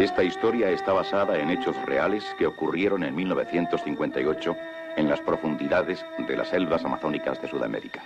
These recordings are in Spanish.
Esta historia está basada en hechos reales que ocurrieron en 1958 en las profundidades de las selvas amazónicas de Sudamérica.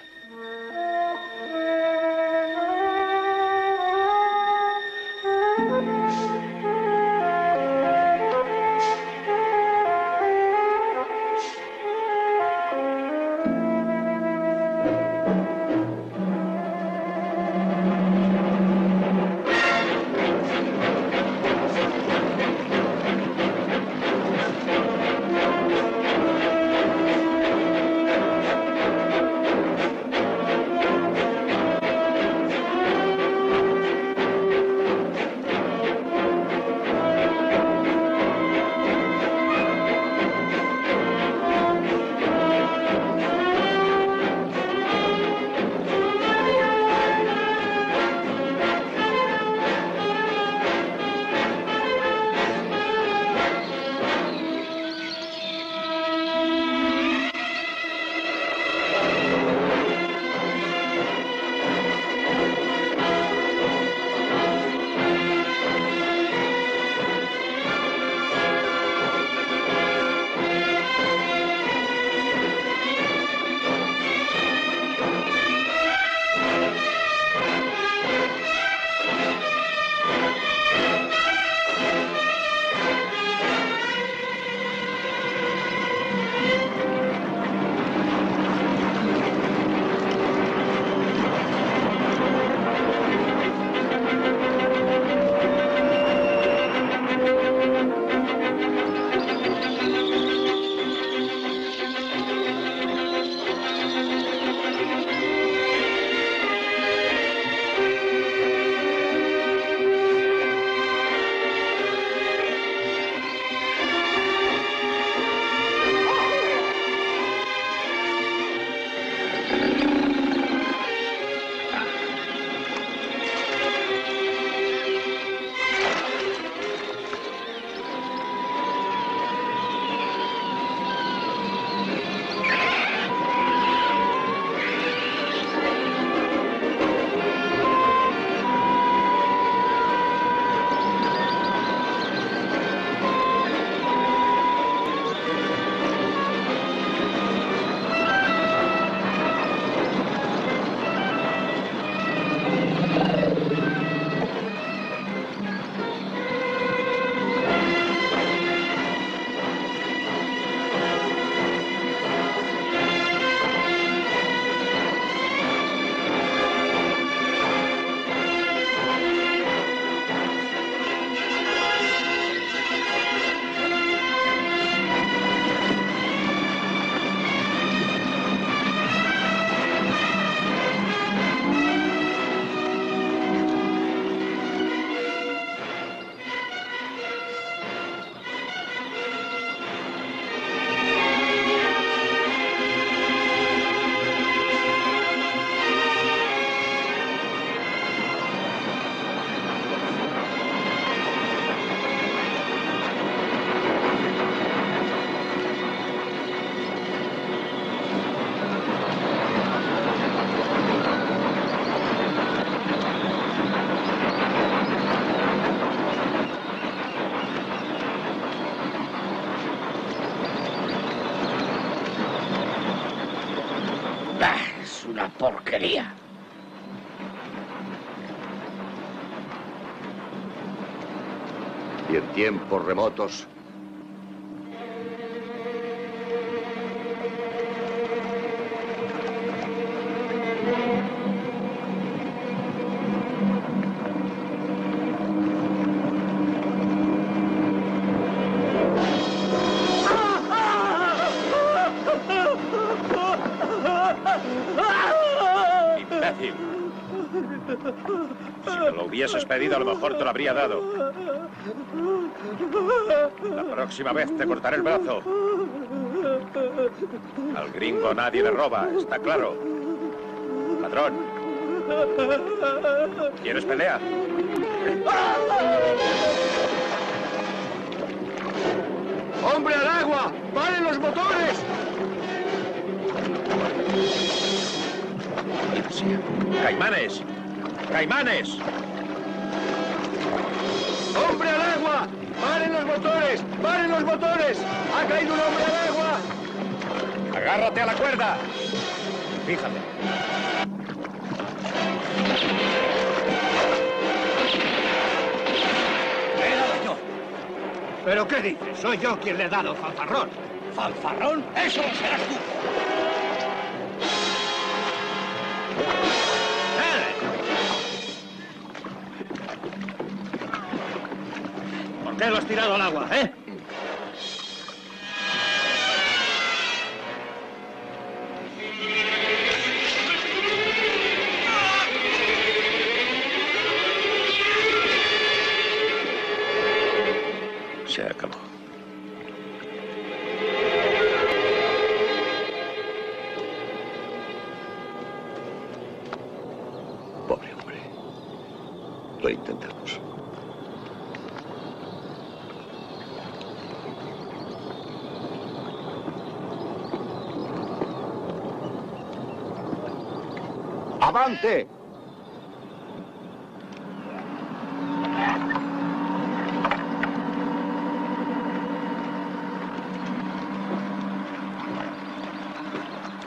Tiempos remotos. Si me lo hubieses pedido, a lo mejor te lo habría dado. La próxima vez te cortaré el brazo. Al gringo nadie le roba, está claro. Ladrón. ¿Quieres pelea? ¡Hombre al agua! ¡Paren los motores! ¡Caimanes! ¡Caimanes! Motores! ¡Paren los motores! ¡Ha caído un hombre al agua! ¡Agárrate a la cuerda! Fíjate. Dado yo. ¿Pero qué dices? Soy yo quien le he dado, fanfarrón. ¿Fanfarrón? Eso serás tú. ¿Por qué lo has tirado al agua, eh?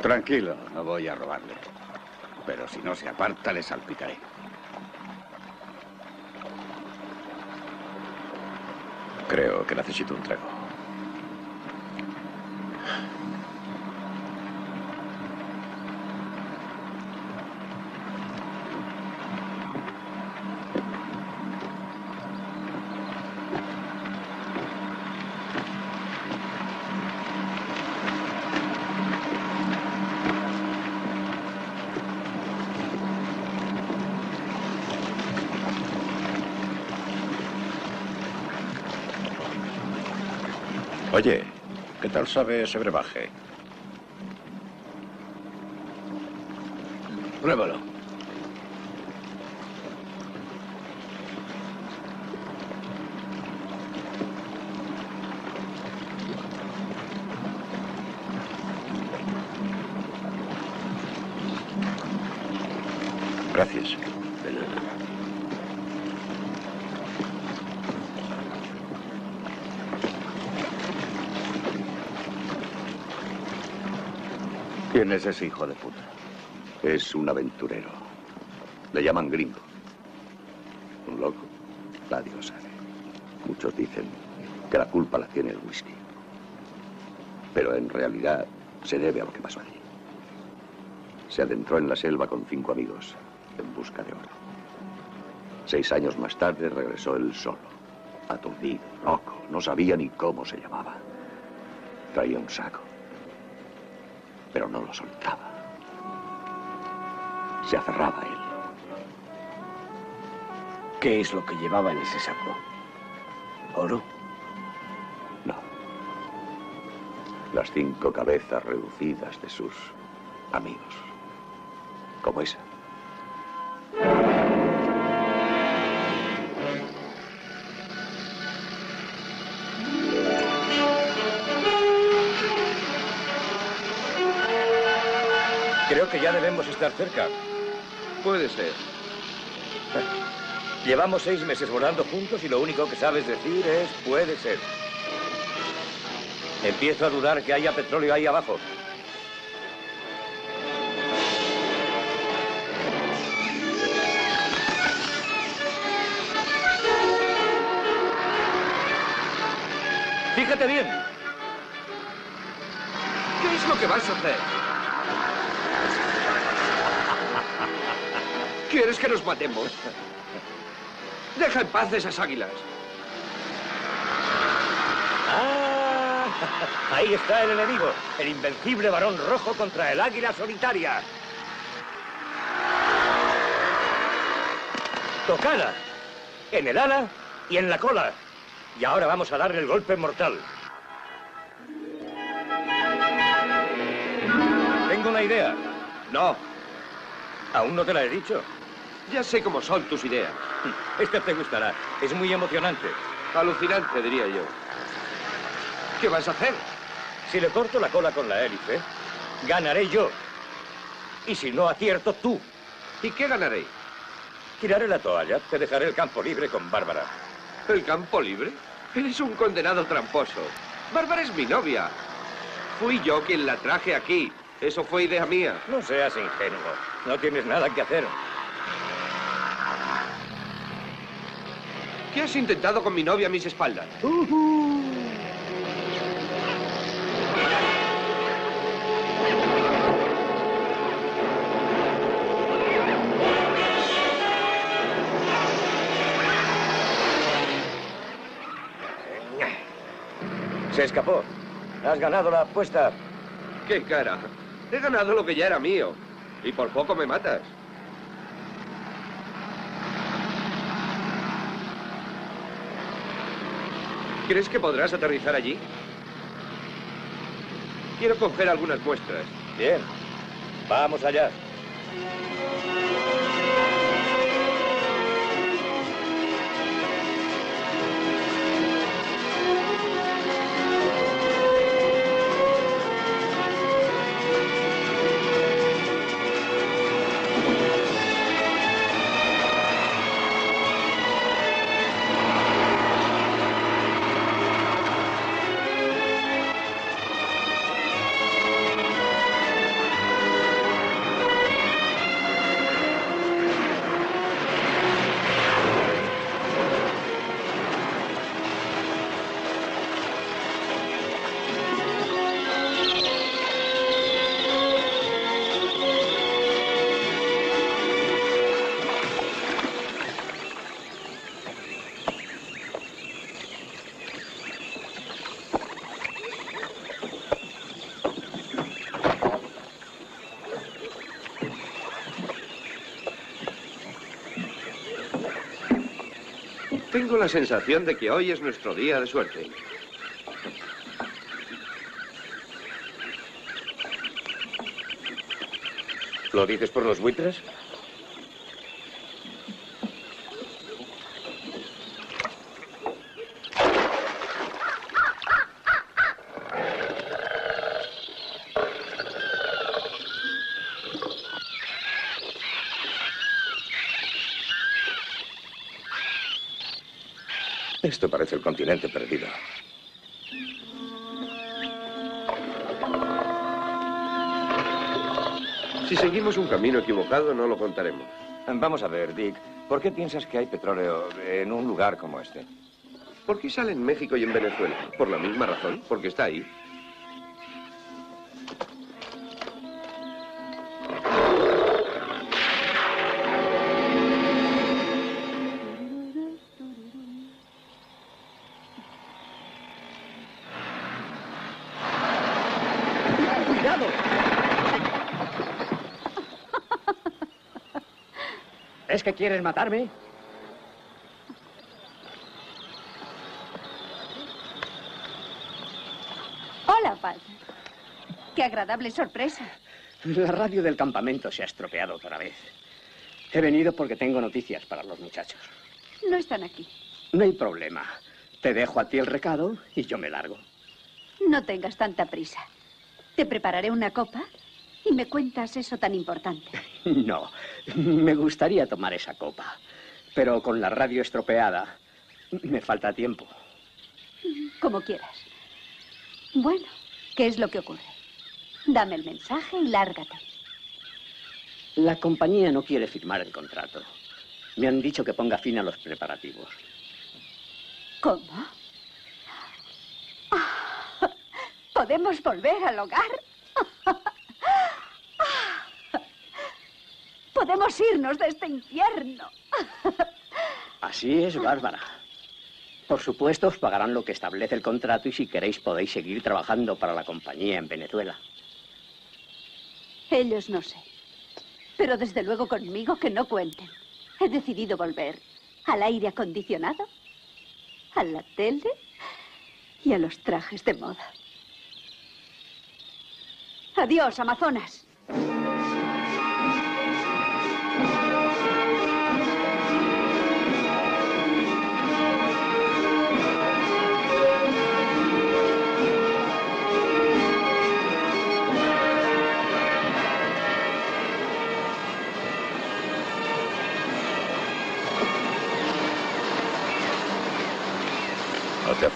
Tranquilo, no voy a robarle. Pero si no se aparta, le salpicaré. Creo que necesito un trago. Oye, ¿qué tal sabe ese brebaje? Pruébalo. Es ese hijo de puta? Es un aventurero. Le llaman gringo. Un loco. Nadie lo sabe. Muchos dicen que la culpa la tiene el whisky. Pero en realidad se debe a lo que pasó allí. Se adentró en la selva con cinco amigos en busca de oro. Seis años más tarde regresó él solo. Aturdido, loco. No sabía ni cómo se llamaba. Traía un saco. Pero no lo soltaba. Se aferraba a él. ¿Qué es lo que llevaba en ese saco? ¿Oro? No. Las cinco cabezas reducidas de sus amigos. Como esa. Ya debemos estar cerca. Puede ser. Llevamos seis meses volando juntos y lo único que sabes decir es puede ser. Empiezo a dudar que haya petróleo ahí abajo. Fíjate bien. ¿Qué es lo que vas a hacer? ¿Quieres que nos matemos? Deja en paz esas águilas. Ah, ahí está el enemigo, el invencible varón rojo contra el águila solitaria. Tocada, en el ala y en la cola. Y ahora vamos a darle el golpe mortal. Tengo una idea. No, Aún no te la he dicho. Ya sé cómo son tus ideas. Esta te gustará. Es muy emocionante. Alucinante, diría yo. ¿Qué vas a hacer? Si le corto la cola con la hélice, ganaré yo. Y si no acierto, tú. ¿Y qué ganaré? Tiraré la toalla, te dejaré el campo libre con Bárbara. ¿El campo libre? Eres un condenado tramposo. Bárbara es mi novia. Fui yo quien la traje aquí. Eso fue idea mía. No seas ingenuo. No tienes nada que hacer. ¿Qué has intentado con mi novia a mis espaldas? Se escapó. Has ganado la apuesta. ¡Qué cara! He ganado lo que ya era mío. Y por poco me matas. ¿Crees que podrás aterrizar allí? Quiero coger algunas muestras. Bien. Vamos allá. La sensación de que hoy es nuestro día de suerte. ¿Lo dices por los buitres? Parece el continente perdido. Si seguimos un camino equivocado, no lo contaremos. Vamos a ver, Dick. ¿Por qué piensas que hay petróleo en un lugar como este? ¿Por qué sale en México y en Venezuela? Por la misma razón, porque está ahí. ¿Es que quieres matarme? Hola, Paz. Qué agradable sorpresa. La radio del campamento se ha estropeado otra vez. He venido porque tengo noticias para los muchachos. No están aquí. No hay problema. Te dejo a ti el recado y yo me largo. No tengas tanta prisa. Te prepararé una copa y me cuentas eso tan importante. No, me gustaría tomar esa copa. Pero con la radio estropeada, me falta tiempo. Como quieras. Bueno, ¿qué es lo que ocurre? Dame el mensaje y lárgate. La compañía no quiere firmar el contrato. Me han dicho que ponga fin a los preparativos. ¿Cómo? Ah, ¿Podemos volver al hogar? Podemos irnos de este infierno. Así es, Bárbara. Por supuesto, os pagarán lo que establece el contrato y si queréis podéis seguir trabajando para la compañía en Venezuela. Ellos no sé. Pero desde luego conmigo que no cuenten. He decidido volver al aire acondicionado, a la tele y a los trajes de moda. Adiós, Amazonas.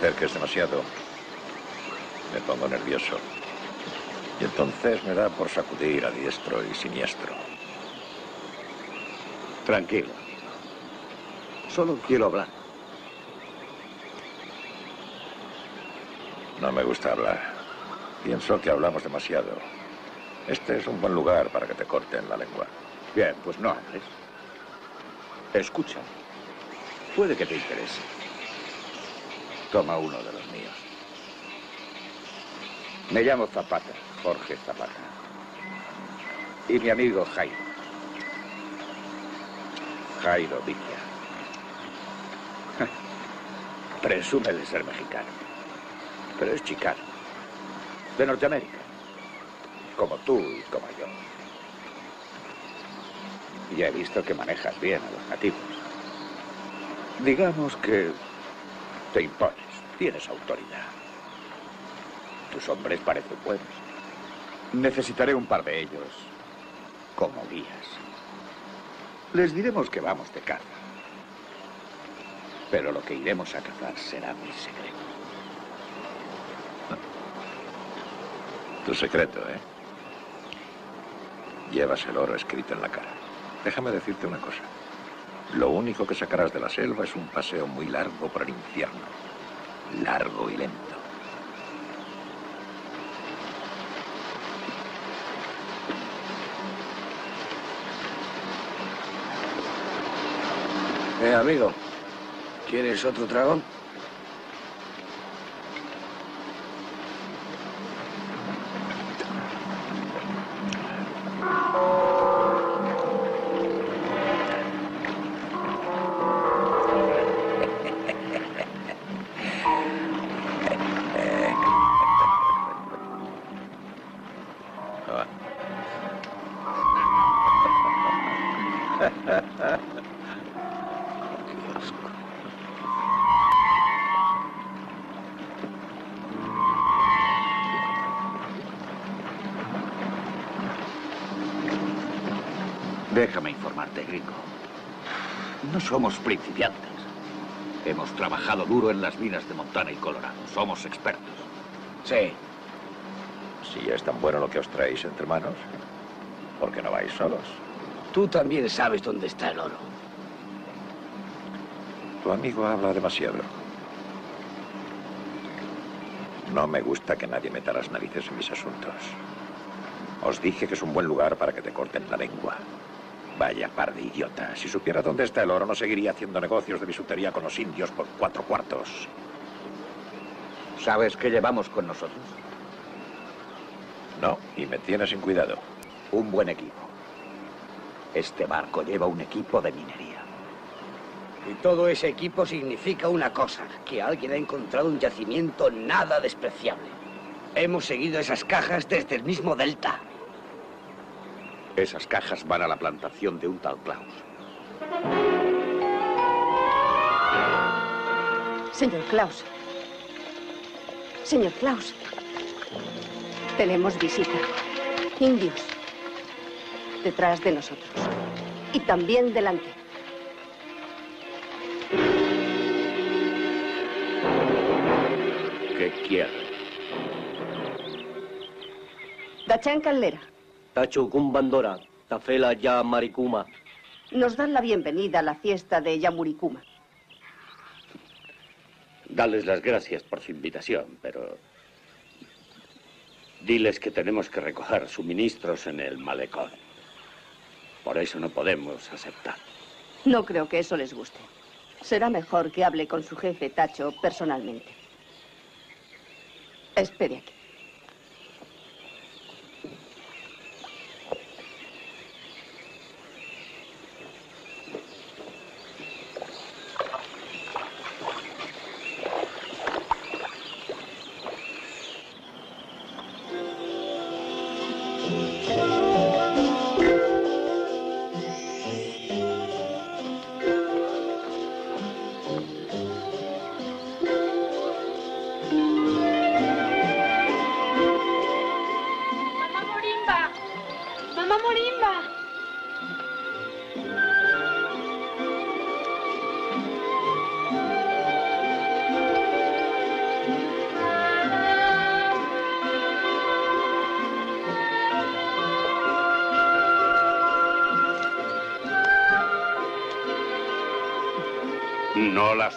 Acerques demasiado, me pongo nervioso. Y entonces me da por sacudir a diestro y siniestro. Tranquilo. Solo quiero hablar. No me gusta hablar. Pienso que hablamos demasiado. Este es un buen lugar para que te corten la lengua. Bien, pues no hables. Escucha. Puede que te interese. Toma uno de los míos. Me llamo Zapata, Jorge Zapata. Y mi amigo Jairo. Jairo Villa. Presume de ser mexicano. Pero es chicano. De Norteamérica. Como tú y como yo. Ya he visto que manejas bien a los nativos. Digamos que te impones, tienes autoridad. Tus hombres parecen buenos. Necesitaré un par de ellos como guías. Les diremos que vamos de caza. Pero lo que iremos a cazar será mi secreto. Tu secreto, ¿eh? Llevas el oro escrito en la cara. Déjame decirte una cosa. Lo único que sacarás de la selva es un paseo muy largo por el infierno. Largo y lento. Eh, amigo. ¿Quieres otro dragón? Somos principiantes. Hemos trabajado duro en las minas de Montana y Colorado. Somos expertos. Sí. Si es tan bueno lo que os traéis entre manos, ¿por qué no vais solos? Tú también sabes dónde está el oro. Tu amigo habla demasiado. No me gusta que nadie meta las narices en mis asuntos. Os dije que es un buen lugar para que te corten la lengua. Vaya par de idiotas. Si supiera dónde está el oro, no seguiría haciendo negocios de bisutería con los indios por cuatro cuartos. ¿Sabes qué llevamos con nosotros? No, y me tiene sin cuidado. Un buen equipo. Este barco lleva un equipo de minería. Y todo ese equipo significa una cosa, que alguien ha encontrado un yacimiento nada despreciable. Hemos seguido esas cajas desde el mismo delta. Esas cajas van a la plantación de un tal Klaus. Señor Klaus. Señor Klaus. Tenemos visita. Indios. Detrás de nosotros. Y también delante. ¿Qué quiere? Dachan Caldera. Tachukum Bandora, Tafela ya Maricuma. Nos dan la bienvenida a la fiesta de Yamurikuma. Dales las gracias por su invitación, pero diles que tenemos que recoger suministros en el malecón. Por eso no podemos aceptar. No creo que eso les guste. Será mejor que hable con su jefe, Tacho, personalmente. Espere aquí.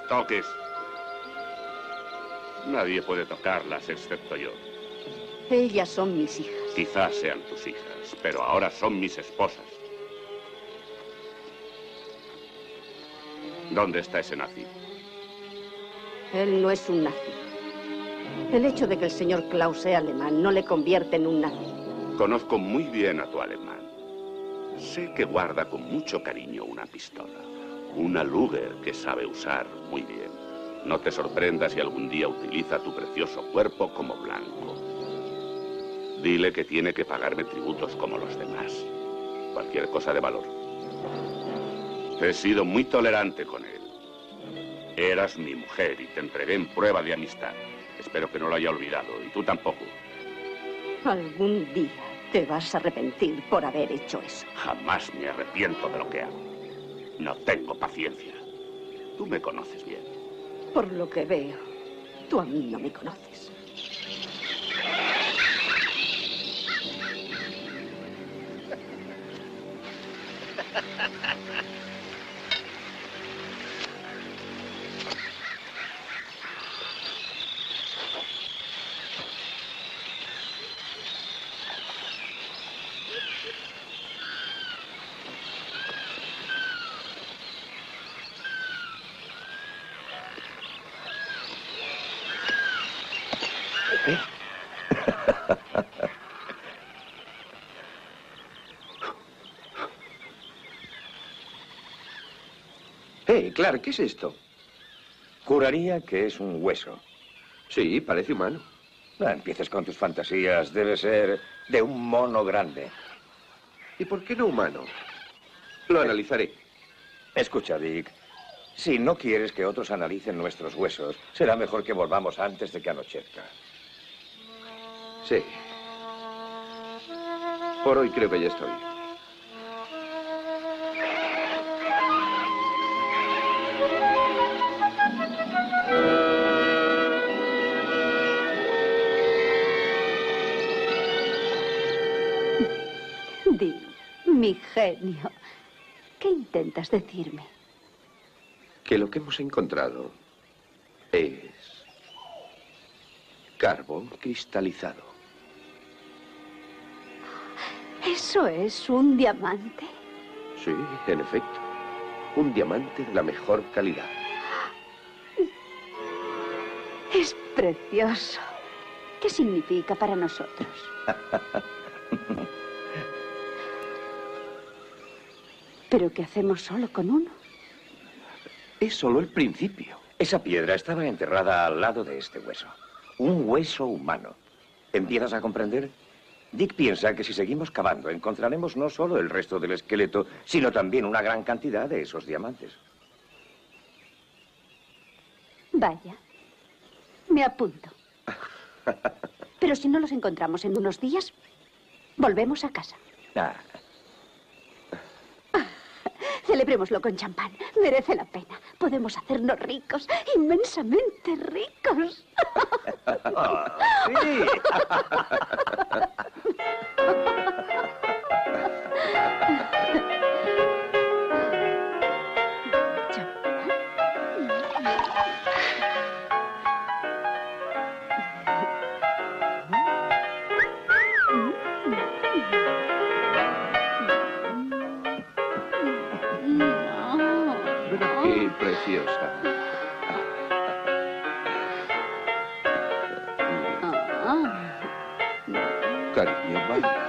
Las toques. Nadie puede tocarlas excepto yo. Ellas son mis hijas. Quizás sean tus hijas, pero ahora son mis esposas. ¿Dónde está ese nazi? Él no es un nazi. El hecho de que el señor Klaus sea alemán no le convierte en un nazi. Conozco muy bien a tu alemán. Sé que guarda con mucho cariño una pistola. Una Luger que sabe usar muy bien. No te sorprendas si algún día utiliza tu precioso cuerpo como blanco. Dile que tiene que pagarme tributos como los demás. Cualquier cosa de valor. He sido muy tolerante con él. Eras mi mujer y te entregué en prueba de amistad. Espero que no lo haya olvidado, y tú tampoco. Algún día te vas a arrepentir por haber hecho eso. Jamás me arrepiento de lo que hago. No tengo paciencia. Tú me conoces bien. Por lo que veo, tú a mí no me conoces. Clark, ¿qué es esto? Juraría que es un hueso. Sí, parece humano. No empieces con tus fantasías. Debe ser de un mono grande. ¿Y por qué no humano? Lo analizaré. Escucha, Dick. Si no quieres que otros analicen nuestros huesos, será mejor que volvamos antes de que anochezca. Sí. Por hoy creo que ya estoy. Genio, ¿qué intentas decirme? Que lo que hemos encontrado es carbón cristalizado. ¿Eso es un diamante? Sí, en efecto. Un diamante de la mejor calidad. Es precioso. ¿Qué significa para nosotros? ¿Pero qué hacemos solo con uno? Es solo el principio. Esa piedra estaba enterrada al lado de este hueso. Un hueso humano. ¿Empiezas a comprender? Dick piensa que si seguimos cavando encontraremos no solo el resto del esqueleto, sino también una gran cantidad de esos diamantes. Vaya, me apunto. Pero si no los encontramos en unos días, volvemos a casa. Ah, Celebrémoslo con champán. Merece la pena. Podemos hacernos ricos, inmensamente ricos. sí. Preciosa. Cariño, vaya.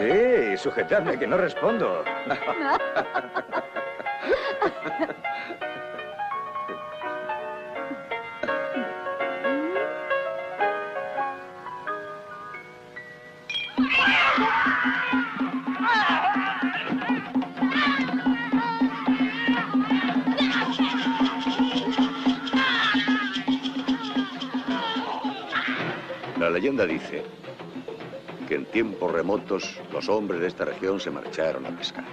¡Eh! Sujetadme, que no respondo. leyenda dice que en tiempos remotos los hombres de esta región se marcharon a pescar.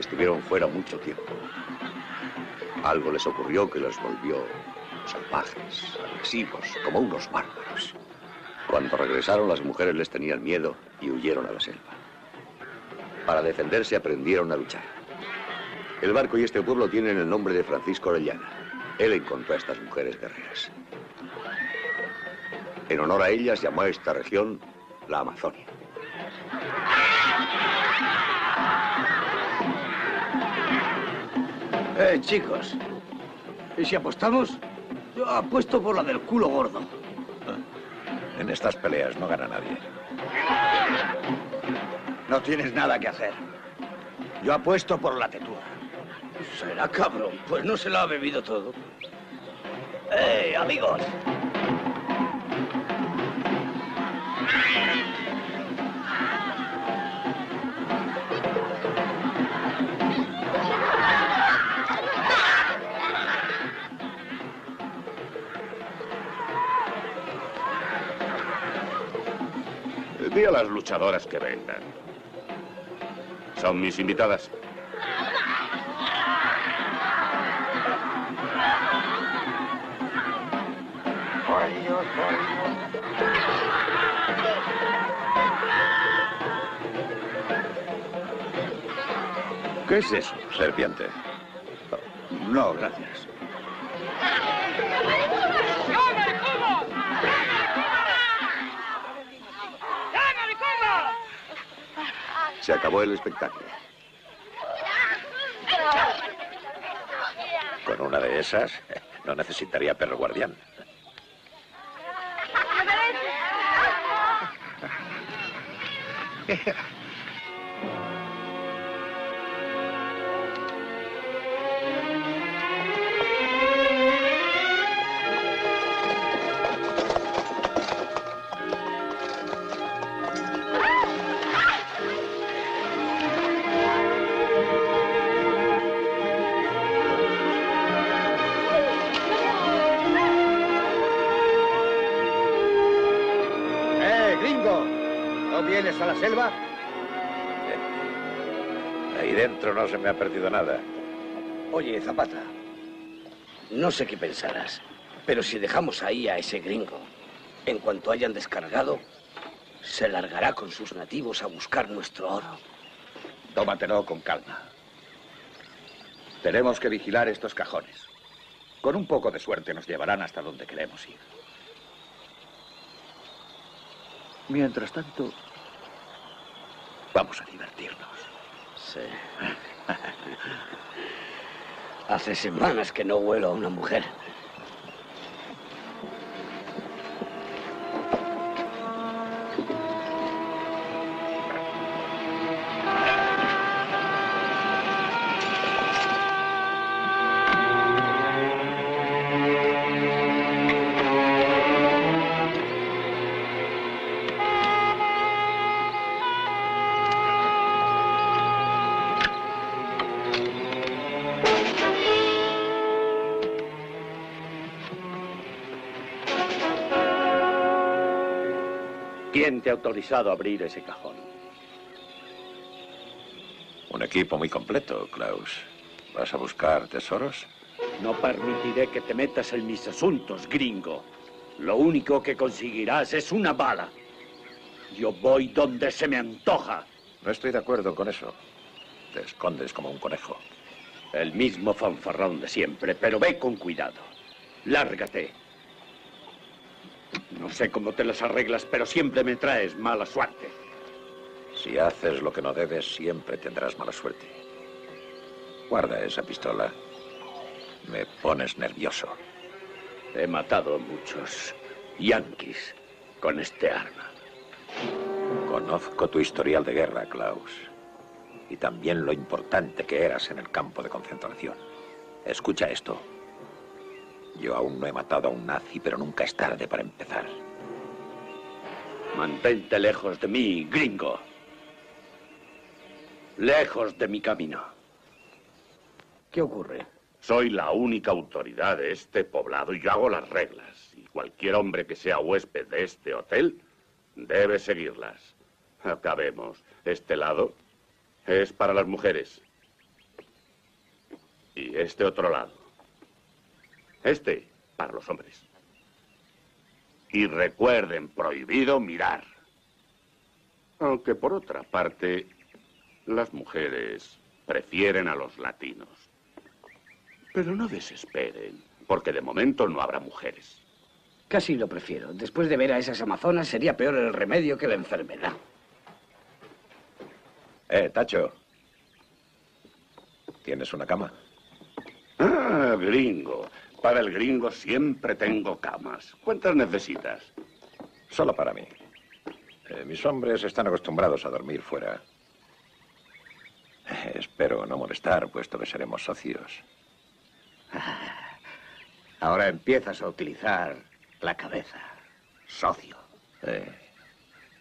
Estuvieron fuera mucho tiempo. Algo les ocurrió que los volvió salvajes, agresivos, como unos bárbaros. Cuando regresaron, las mujeres les tenían miedo y huyeron a la selva. Para defenderse aprendieron a luchar. El barco y este pueblo tienen el nombre de Francisco Orellana. Él encontró a estas mujeres guerreras. En honor a ellas llamó a esta región la Amazonia. Eh, chicos. ¿Y si apostamos? Yo apuesto por la del culo gordo. En estas peleas no gana nadie. No tienes nada que hacer. Yo apuesto por la tetúa. Será cabrón, pues no se lo ha bebido todo. ¡Eh, amigos! Las luchadoras que vengan. Son mis invitadas. ¿Qué es eso? Serpiente. No, gracias. Se acabó el espectáculo. Con una de esas, no necesitaría perro guardián. Me ha perdido nada. Oye, Zapata, no sé qué pensarás, pero si dejamos ahí a ese gringo, en cuanto hayan descargado, se largará con sus nativos a buscar nuestro oro. Tómatelo con calma. Tenemos que vigilar estos cajones. Con un poco de suerte nos llevarán hasta donde queremos ir. Mientras tanto, vamos a divertirnos. Sí. Hace semanas que no huelo a una mujer. ¿Quién te ha autorizado a abrir ese cajón? Un equipo muy completo, Klaus. ¿Vas a buscar tesoros? No permitiré que te metas en mis asuntos, gringo. Lo único que conseguirás es una bala. Yo voy donde se me antoja. No estoy de acuerdo con eso. Te escondes como un conejo. El mismo fanfarrón de siempre, pero ve con cuidado. Lárgate. No sé cómo te las arreglas, pero siempre me traes mala suerte. Si haces lo que no debes, siempre tendrás mala suerte. Guarda esa pistola. Me pones nervioso. He matado a muchos yanquis con este arma. Conozco tu historial de guerra, Klaus. Y también lo importante que eras en el campo de concentración. Escucha esto. Yo aún no he matado a un nazi, pero nunca es tarde para empezar. Mantente lejos de mí, gringo. Lejos de mi camino. ¿Qué ocurre? Soy la única autoridad de este poblado y yo hago las reglas. Y cualquier hombre que sea huésped de este hotel debe seguirlas. Acabemos. Este lado es para las mujeres. Y este otro lado Este, para los hombres. Y recuerden, prohibido mirar. Aunque por otra parte, las mujeres prefieren a los latinos. Pero no desesperen, porque de momento no habrá mujeres. Casi lo prefiero. Después de ver a esas amazonas sería peor el remedio que la enfermedad. Eh, Tacho. ¿Tienes una cama? Ah, gringo. Para el gringo siempre tengo camas. ¿Cuántas necesitas? Solo para mí. Eh, mis hombres están acostumbrados a dormir fuera. Eh, espero no molestar, puesto que seremos socios. Ahora empiezas a utilizar la cabeza. Socio. Eh,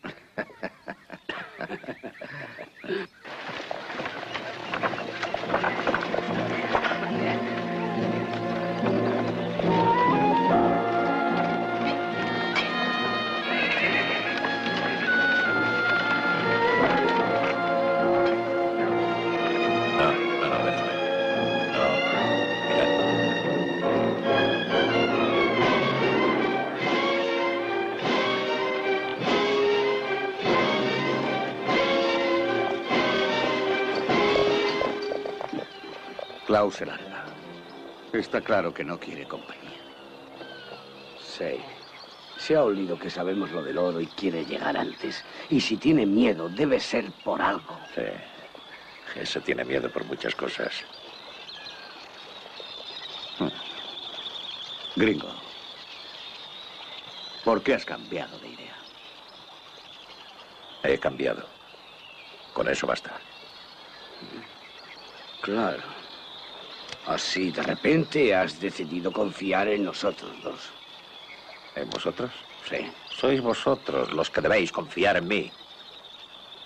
Klaus larga. Está claro que no quiere compañía. Sí. Se ha olido que sabemos lo del oro y quiere llegar antes. Y si tiene miedo, debe ser por algo. Sí. Ese tiene miedo por muchas cosas. Gringo, ¿por qué has cambiado de idea? He cambiado. Con eso basta. Claro. Así, de repente, has decidido confiar en nosotros dos. ¿En vosotros? Sí. Sois vosotros los que debéis confiar en mí.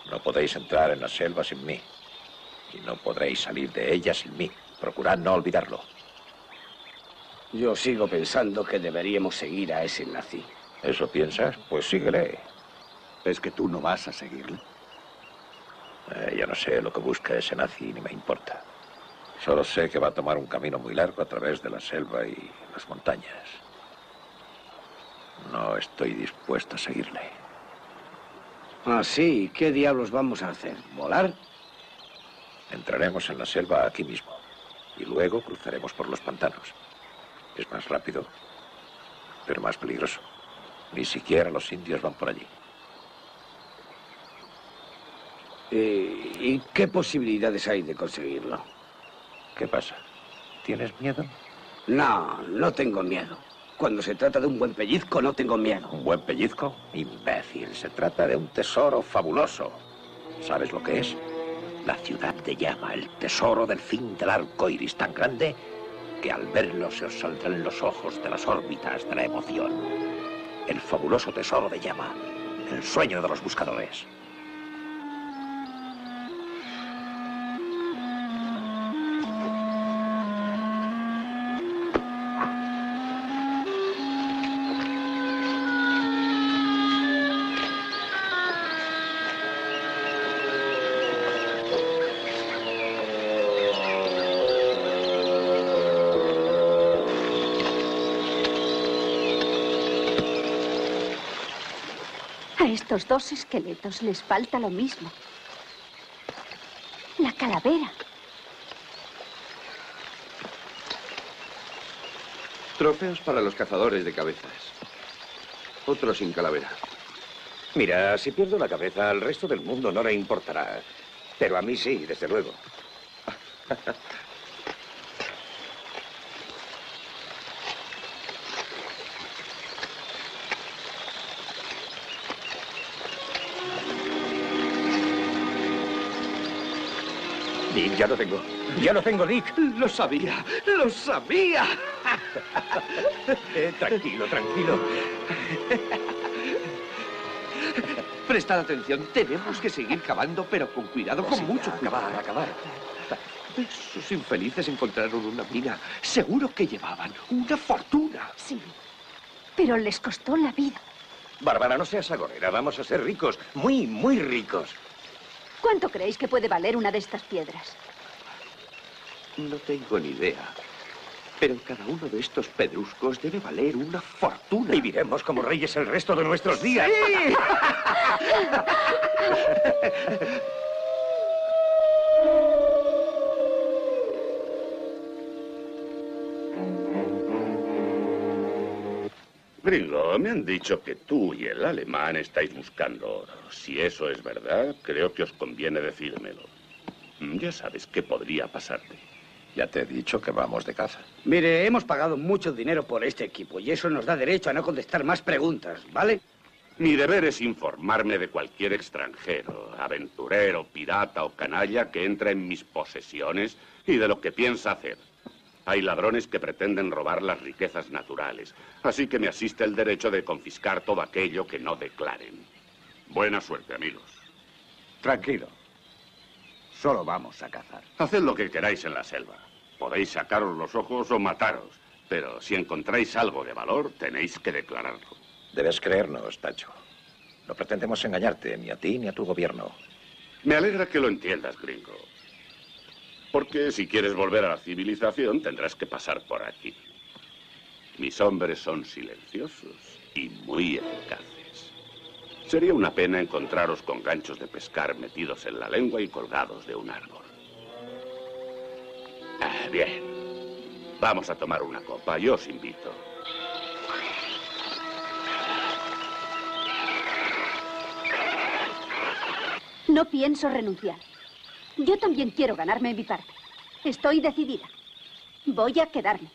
No podéis entrar en la selva sin mí. Y no podréis salir de ella sin mí. Procurad no olvidarlo. Yo sigo pensando que deberíamos seguir a ese nazi. ¿Eso piensas? Pues síguele. ¿Es que tú no vas a seguirle? Eh, yo no sé lo que busca ese nazi ni me importa. Solo sé que va a tomar un camino muy largo a través de la selva y las montañas. No estoy dispuesto a seguirle. Ah, sí. ¿Qué diablos vamos a hacer? ¿Volar? Entraremos en la selva aquí mismo y luego cruzaremos por los pantanos. Es más rápido, pero más peligroso. Ni siquiera los indios van por allí. Eh, ¿Y qué posibilidades hay de conseguirlo? ¿Qué pasa? ¿Tienes miedo? No, no tengo miedo. Cuando se trata de un buen pellizco, no tengo miedo. ¿Un buen pellizco? Imbécil, se trata de un tesoro fabuloso. ¿Sabes lo que es? La ciudad de llama, el tesoro del fin del arco iris tan grande que al verlo se os saldrán los ojos de las órbitas de la emoción. El fabuloso tesoro de llama, el sueño de los buscadores. Estos dos esqueletos les falta lo mismo. La calavera. Trofeos para los cazadores de cabezas. Otro sin calavera. Mira, si pierdo la cabeza, al resto del mundo no le importará. Pero a mí sí, desde luego. ya lo tengo. Ya lo tengo, Dick. Lo sabía, lo sabía. Eh, tranquilo, tranquilo. Prestad atención, tenemos que seguir cavando, pero con cuidado, con Sí, mucho acabar, cuidado. acabar. Esos infelices encontraron una mina. Seguro que llevaban una fortuna. Sí. Pero les costó la vida. Bárbara, no seas agorera. Vamos a ser ricos. Muy, muy ricos. ¿Cuánto creéis que puede valer una de estas piedras? No tengo ni idea. Pero cada uno de estos pedruscos debe valer una fortuna. Viviremos como reyes el resto de nuestros días. ¡Sí! Gringo, me han dicho que tú y el alemán estáis buscando oro. Si eso es verdad, creo que os conviene decírmelo. Ya sabes qué podría pasarte. Ya te he dicho que vamos de caza. Mire, hemos pagado mucho dinero por este equipo y eso nos da derecho a no contestar más preguntas, ¿vale? Mi deber es informarme de cualquier extranjero, aventurero, pirata o canalla que entra en mis posesiones y de lo que piensa hacer. Hay ladrones que pretenden robar las riquezas naturales, así que me asiste el derecho de confiscar todo aquello que no declaren. Buena suerte, amigos. Tranquilo. Solo vamos a cazar. Haced lo que queráis en la selva. Podéis sacaros los ojos o mataros, pero si encontráis algo de valor, tenéis que declararlo. Debes creernos, Tacho. No pretendemos engañarte, ni a ti ni a tu gobierno. Me alegra que lo entiendas, gringo. Porque si quieres volver a la civilización, tendrás que pasar por aquí. Mis hombres son silenciosos y muy eficaces. Sería una pena encontraros con ganchos de pescar metidos en la lengua y colgados de un árbol. Ah, bien. Vamos a tomar una copa. Yo os invito. No pienso renunciar. Yo también quiero ganarme mi parte. Estoy decidida. Voy a quedarme.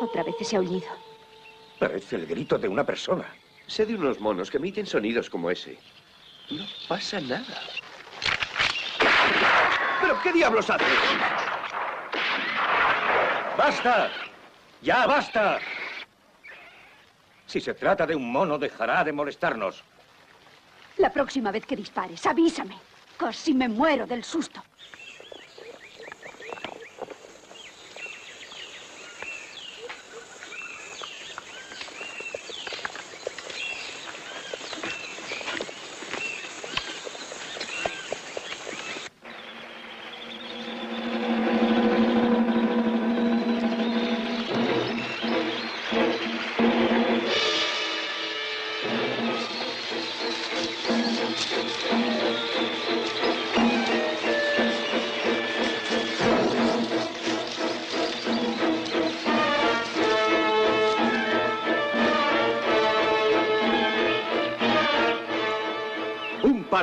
Otra vez ese aullido. Parece el grito de una persona. Sé de unos monos que emiten sonidos como ese. No pasa nada. ¿Pero qué diablos haces? ¡Basta! ¡Ya basta! Si se trata de un mono, dejará de molestarnos. La próxima vez que dispares, avísame. Casi me muero del susto.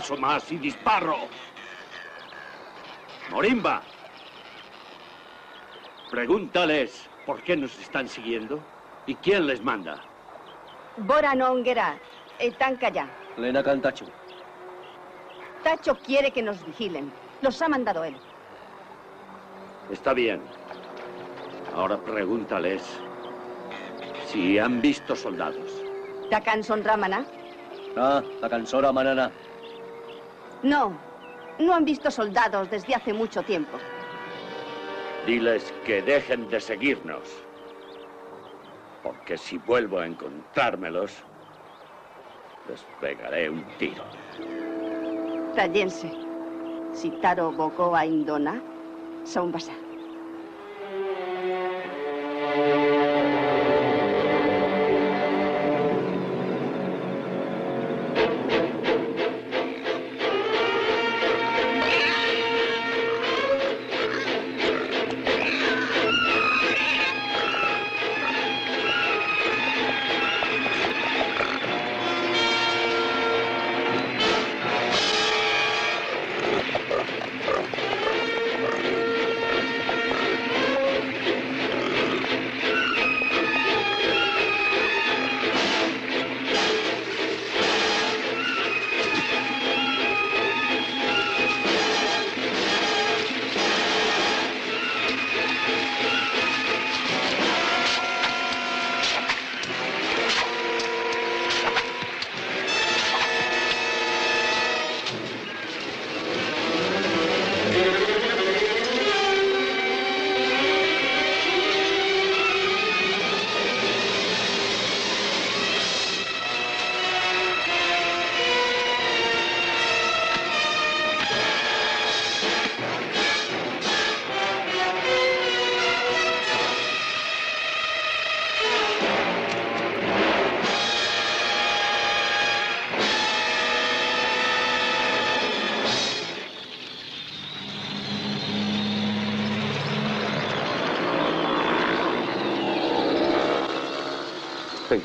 Paso más y disparo. Morimba. Pregúntales por qué nos están siguiendo y quién les manda. Bora no Ongera, están callá. Lena Cantacho. Tacho quiere que nos vigilen. Los ha mandado él. Está bien. Ahora pregúntales si han visto soldados. Takan son Ramana. Ah, la cansora manana. No, no han visto soldados desde hace mucho tiempo. Diles que dejen de seguirnos. Porque si vuelvo a encontrármelos, les pegaré un tiro. Tallense. Si Taro Boko a Indona, son basa.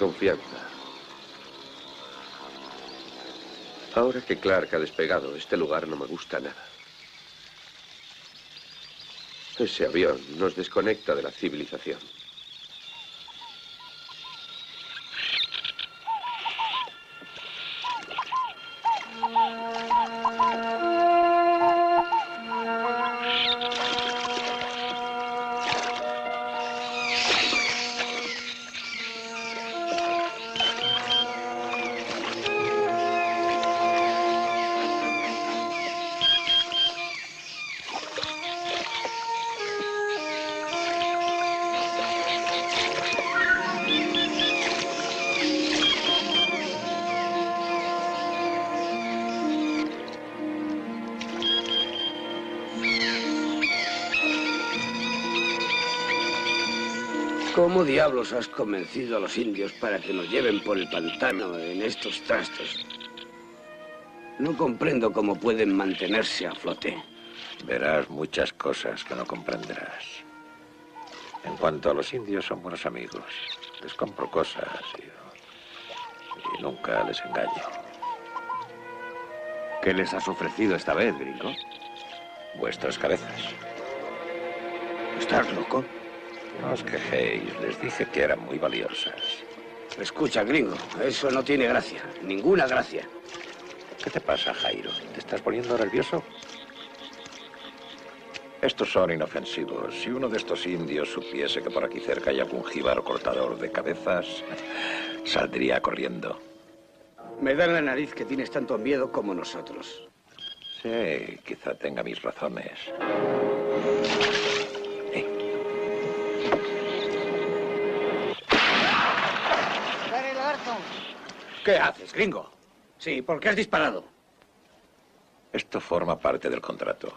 Confianza. Ahora que Clark ha despegado, este lugar no me gusta nada. Ese avión nos desconecta de la civilización. Diablos has convencido a los indios para que nos lleven por el pantano en estos trastos? No comprendo cómo pueden mantenerse a flote. Verás muchas cosas que no comprenderás. En cuanto a los indios, son buenos amigos. Les compro cosas y, y nunca les engaño. ¿Qué les has ofrecido esta vez, gringo? Vuestras cabezas. ¿Estás loco? No os quejéis, les dije que eran muy valiosas. Escucha, gringo, eso no tiene gracia. Ninguna gracia. ¿Qué te pasa, Jairo? ¿Te estás poniendo nervioso? Estos son inofensivos. Si uno de estos indios supiese que por aquí cerca hay algún jíbaro cortador de cabezas, saldría corriendo. Me da en la nariz que tienes tanto miedo como nosotros. Sí, quizá tenga mis razones. ¿Qué haces, gringo? Sí, ¿por qué has disparado? Esto forma parte del contrato.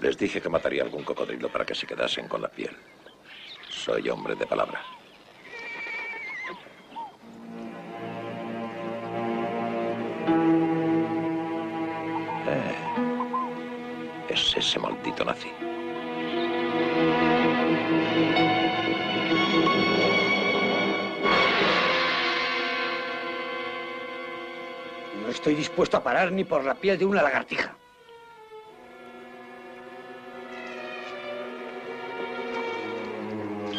Les dije que mataría algún cocodrilo para que se quedasen con la piel. Soy hombre de palabra. Eh, es ese maldito nazi. No estoy dispuesto a parar ni por la piel de una lagartija.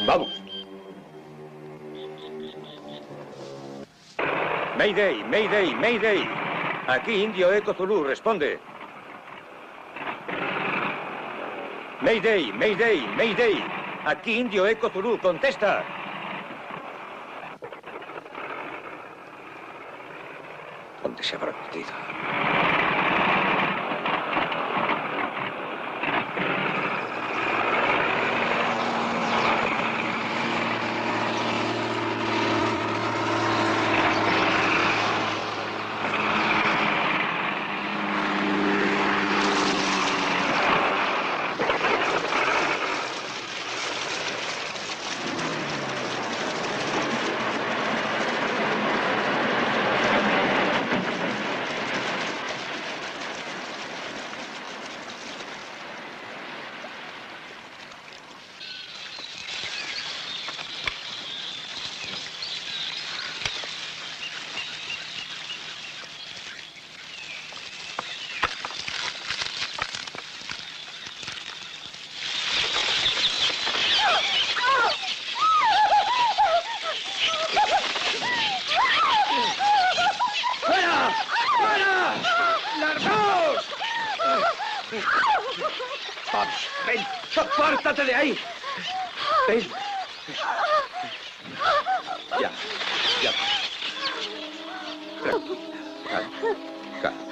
Vamos. Mayday, Mayday, Mayday. Aquí Indio Eco Zulu, responde. Mayday, Mayday, Mayday. Aquí Indio Eco Zulu, contesta. ¿Dónde se habrá metido? ¡Fuera! ¡Fuera! ¡Largaos! Vamos, ven, apártate de ahí. Ven. Ya, ya. Tranquila. Calma,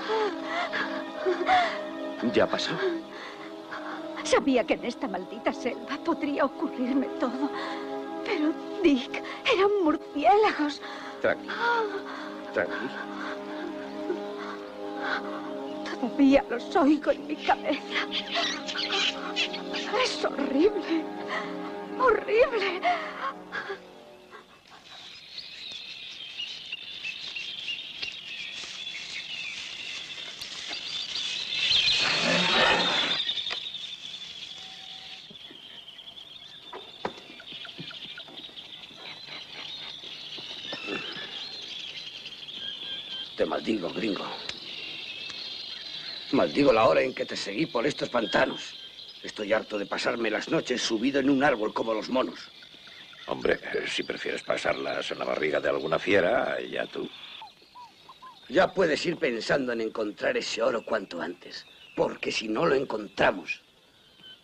calma. ¿Ya pasó? Sabía que en esta maldita selva podría ocurrirme todo. Pero, Dick, eran murciélagos. Tranquila. Tranquila. Todavía los oigo en mi cabeza. Es horrible. Horrible. Te maldigo, gringo. Maldigo la hora en que te seguí por estos pantanos. Estoy harto de pasarme las noches subido en un árbol como los monos. Hombre, si prefieres pasarlas en la barriga de alguna fiera, ya tú. Ya puedes ir pensando en encontrar ese oro cuanto antes, porque si no lo encontramos,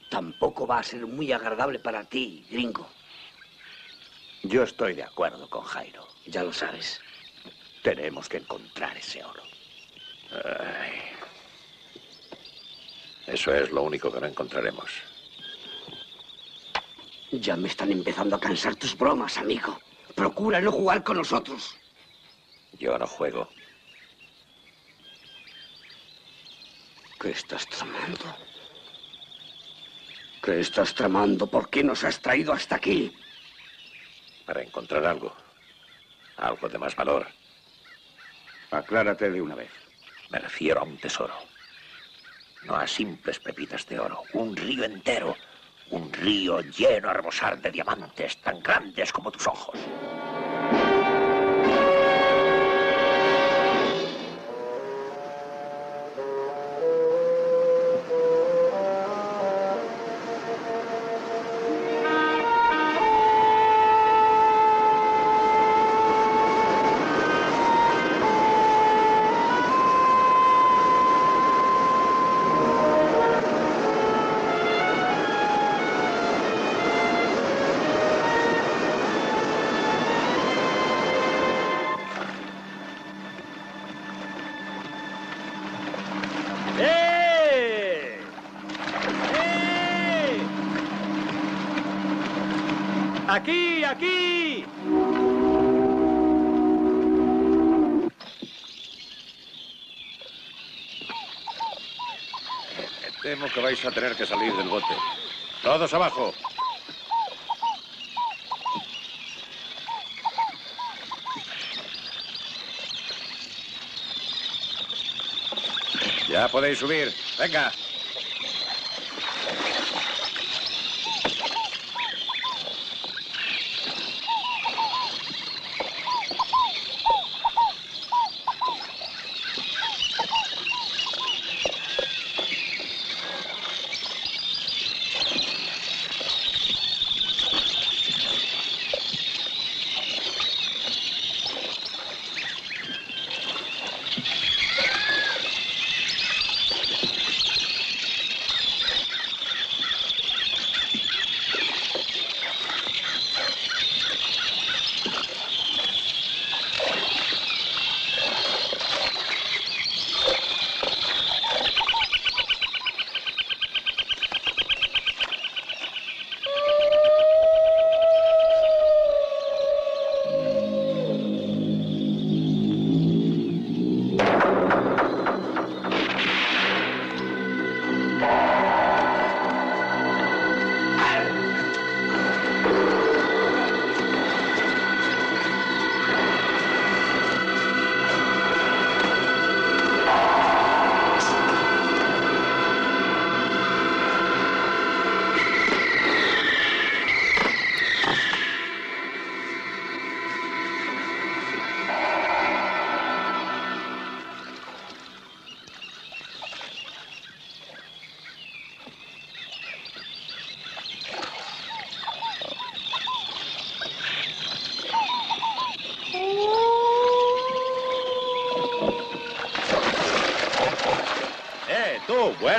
tampoco va a ser muy agradable para ti, gringo. Yo estoy de acuerdo con Jairo. Ya lo sabes. Tenemos que encontrar ese oro. Ay. Eso es lo único que no encontraremos. Ya me están empezando a cansar tus bromas, amigo. Procura no jugar con nosotros. Yo no juego. ¿Qué estás tramando? ¿Qué estás tramando? ¿Por qué nos has traído hasta aquí? Para encontrar algo. Algo de más valor. Aclárate de una vez. Me refiero a un tesoro. No a simples pepitas de oro. Un río entero. Un río lleno a rebosar de diamantes tan grandes como tus ojos. Vais a tener que salir del bote. Todos abajo. Ya podéis subir. Venga.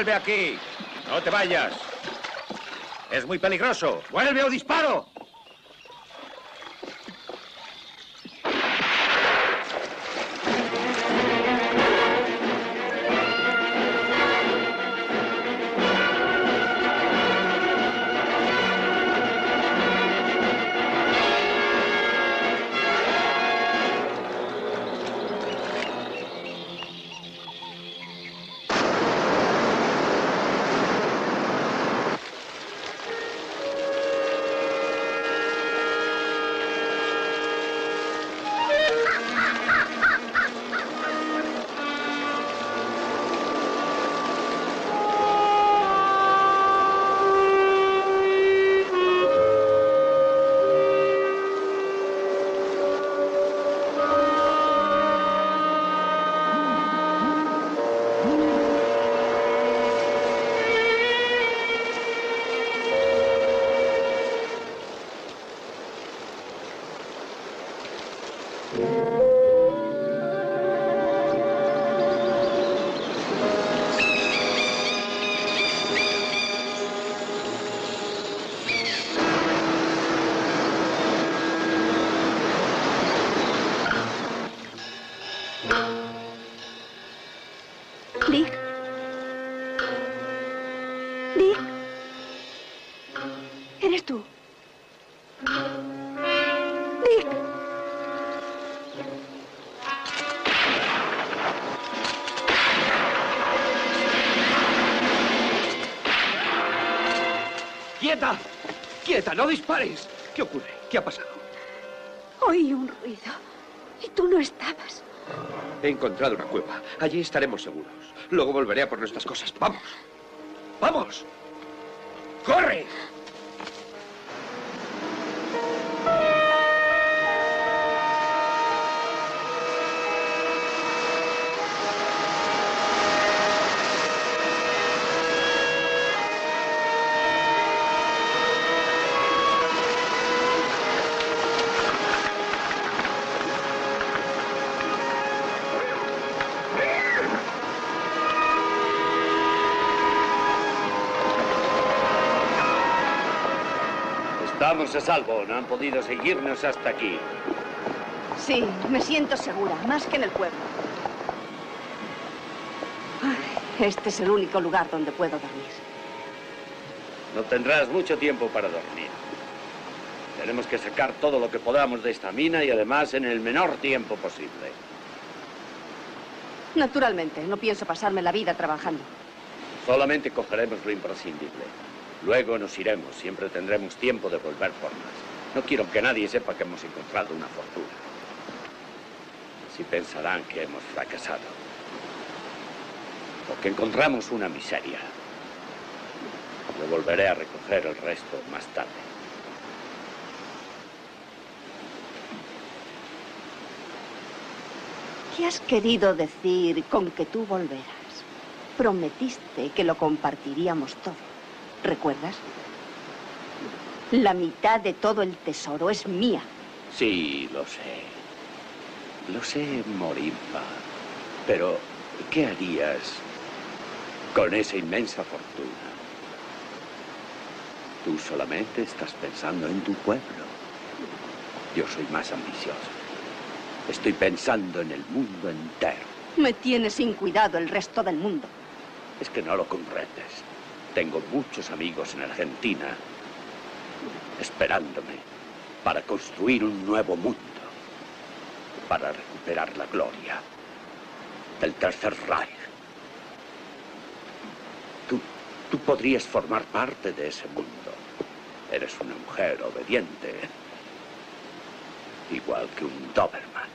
¡Vuelve aquí! ¡No te vayas! ¡Es muy peligroso! ¡Vuelve o disparo! ¡Quieta! ¡No dispares! ¿Qué ocurre? ¿Qué ha pasado? Oí un ruido. Y tú no estabas. He encontrado una cueva. Allí estaremos seguros. Luego volveré a por nuestras cosas. ¡Vamos! Estamos a salvo, no han podido seguirnos hasta aquí. Sí, me siento segura, más que en el pueblo. Ay, este es el único lugar donde puedo dormir. No tendrás mucho tiempo para dormir. Tenemos que sacar todo lo que podamos de esta mina y además en el menor tiempo posible. Naturalmente, no pienso pasarme la vida trabajando. Solamente cogeremos lo imprescindible. Luego nos iremos. Siempre tendremos tiempo de volver por más. No quiero que nadie sepa que hemos encontrado una fortuna. Así pensarán que hemos fracasado. O que encontramos una miseria. Yo volveré a recoger el resto más tarde. ¿Qué has querido decir con que tú volverás? Prometiste que lo compartiríamos todo. ¿Recuerdas? La mitad de todo el tesoro es mía. Sí, lo sé. Lo sé, Morimba. Pero, ¿qué harías con esa inmensa fortuna? Tú solamente estás pensando en tu pueblo. Yo soy más ambicioso. Estoy pensando en el mundo entero. Me tiene sin cuidado el resto del mundo. Es que no lo comprendes. Tengo muchos amigos en Argentina esperándome para construir un nuevo mundo, para recuperar la gloria del Tercer Reich. Tú, tú podrías formar parte de ese mundo. Eres una mujer obediente, igual que un Doberman.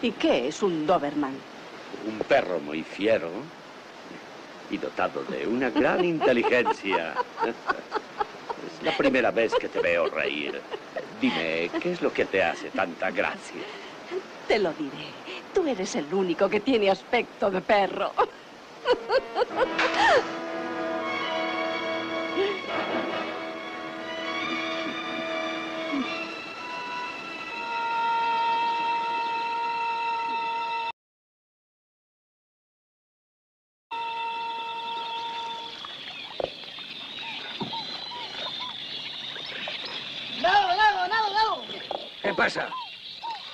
¿Y qué es un Doberman? Un perro muy fiero y dotado de una gran inteligencia. Es la primera vez que te veo reír. Dime, ¿qué es lo que te hace tanta gracia? Te lo diré. Tú eres el único que tiene aspecto de perro. Pasa?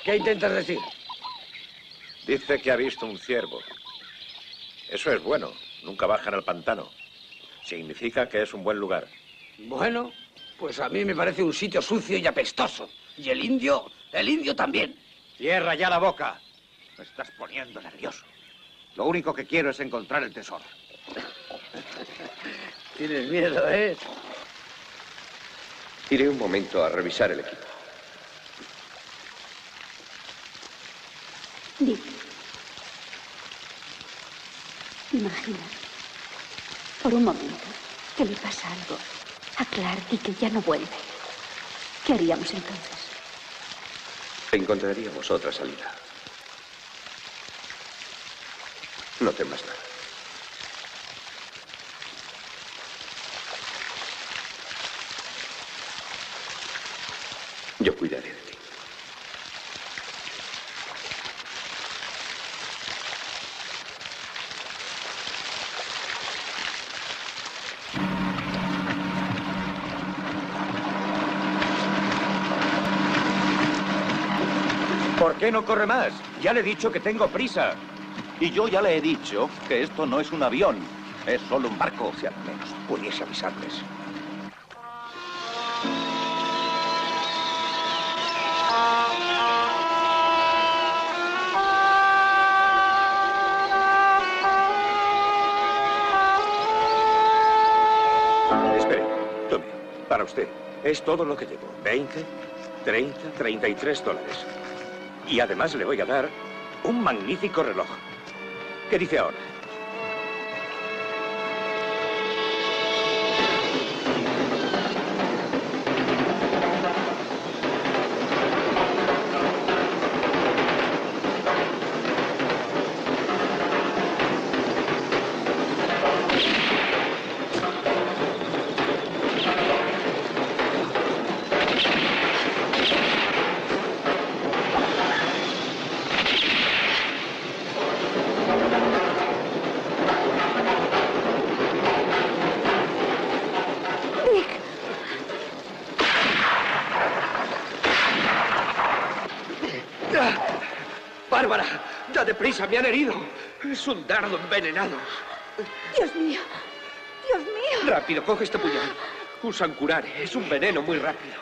¿Qué intentas decir? Dice que ha visto un ciervo. Eso es bueno. Nunca bajan al pantano. Significa que es un buen lugar. Bueno, pues a mí me parece un sitio sucio y apestoso. Y el indio, el indio también. Cierra ya la boca. Me estás poniendo nervioso. Lo único que quiero es encontrar el tesoro. Tienes miedo, ¿eh? Iré un momento a revisar el equipo. Dick. Imagina, por un momento, que le pasa algo a Clark y que ya no vuelve. ¿Qué haríamos entonces? Encontraríamos otra salida. No temas nada. Yo cuidaré qué no corre más? Ya le he dicho que tengo prisa. Y yo ya le he dicho que esto no es un avión, es solo un barco. Si al menos pudiese avisarles. Espere, tome, para usted. Es todo lo que llevo. 20, 30, 33 dólares. Y además le voy a dar un magnífico reloj. ¿Qué dice ahora? Es un dardo envenenado. Dios mío. Dios mío. Rápido, coge este puñal. Usan curare. Es un veneno muy rápido.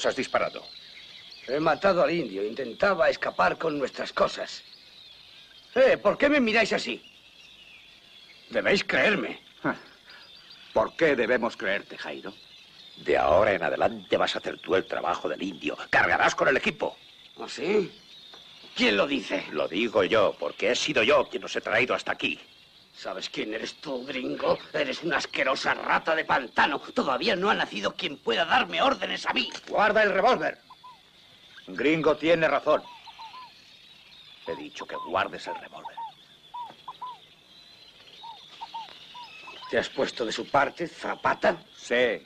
¿Por qué diablos has disparado? He matado al indio. Intentaba escapar con nuestras cosas. Eh, ¿por qué me miráis así? Debéis creerme. ¿Por qué debemos creerte, Jairo? De ahora en adelante vas a hacer tú el trabajo del indio. Cargarás con el equipo. ¿Ah, sí? ¿Quién lo dice? Lo digo yo, porque he sido yo quien os he traído hasta aquí. ¿Sabes quién eres tú, gringo? Eres una asquerosa rata de pantano. Todavía no ha nacido quien pueda darme órdenes a mí. Guarda el revólver. Gringo tiene razón. He dicho que guardes el revólver. ¿Te has puesto de su parte, Zapata? Sí.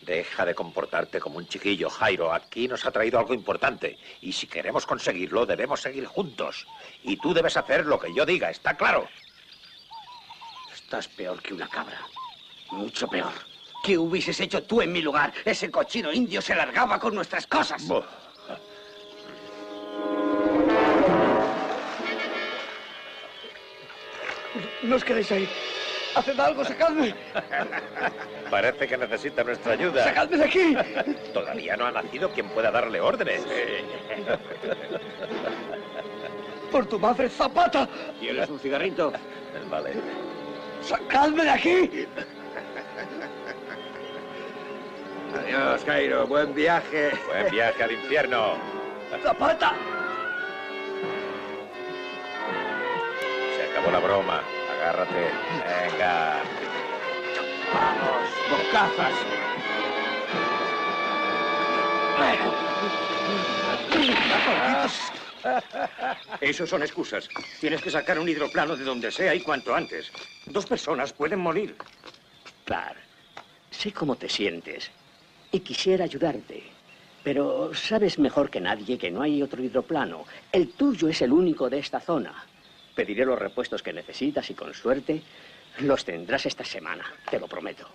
Deja de comportarte como un chiquillo, Jairo. Aquí nos ha traído algo importante. Y si queremos conseguirlo, debemos seguir juntos. Y tú debes hacer lo que yo diga, ¿está claro? Estás peor que una cabra. Mucho peor. ¿Qué hubieses hecho tú en mi lugar? Ese cochino indio se largaba con nuestras cosas. No os quedéis ahí. Haced algo, sacadme. Parece que necesita nuestra ayuda. ¡Sacadme de aquí! Todavía no ha nacido quien pueda darle órdenes. ¡Por tu madre, Zapata! ¿Quieres un cigarrito? Vale. ¡Sacadme de aquí! Adiós, Jairo. Buen viaje. Buen viaje al infierno. ¡Zapata! Se acabó la broma. Agárrate. Venga. ¡Vamos, bocazas! Eso son excusas. Tienes que sacar un hidroplano de donde sea y cuanto antes. Dos personas pueden morir. Clar, sé cómo te sientes y quisiera ayudarte. Pero sabes mejor que nadie que no hay otro hidroplano. El tuyo es el único de esta zona. Pediré los repuestos que necesitas y con suerte los tendrás esta semana, te lo prometo.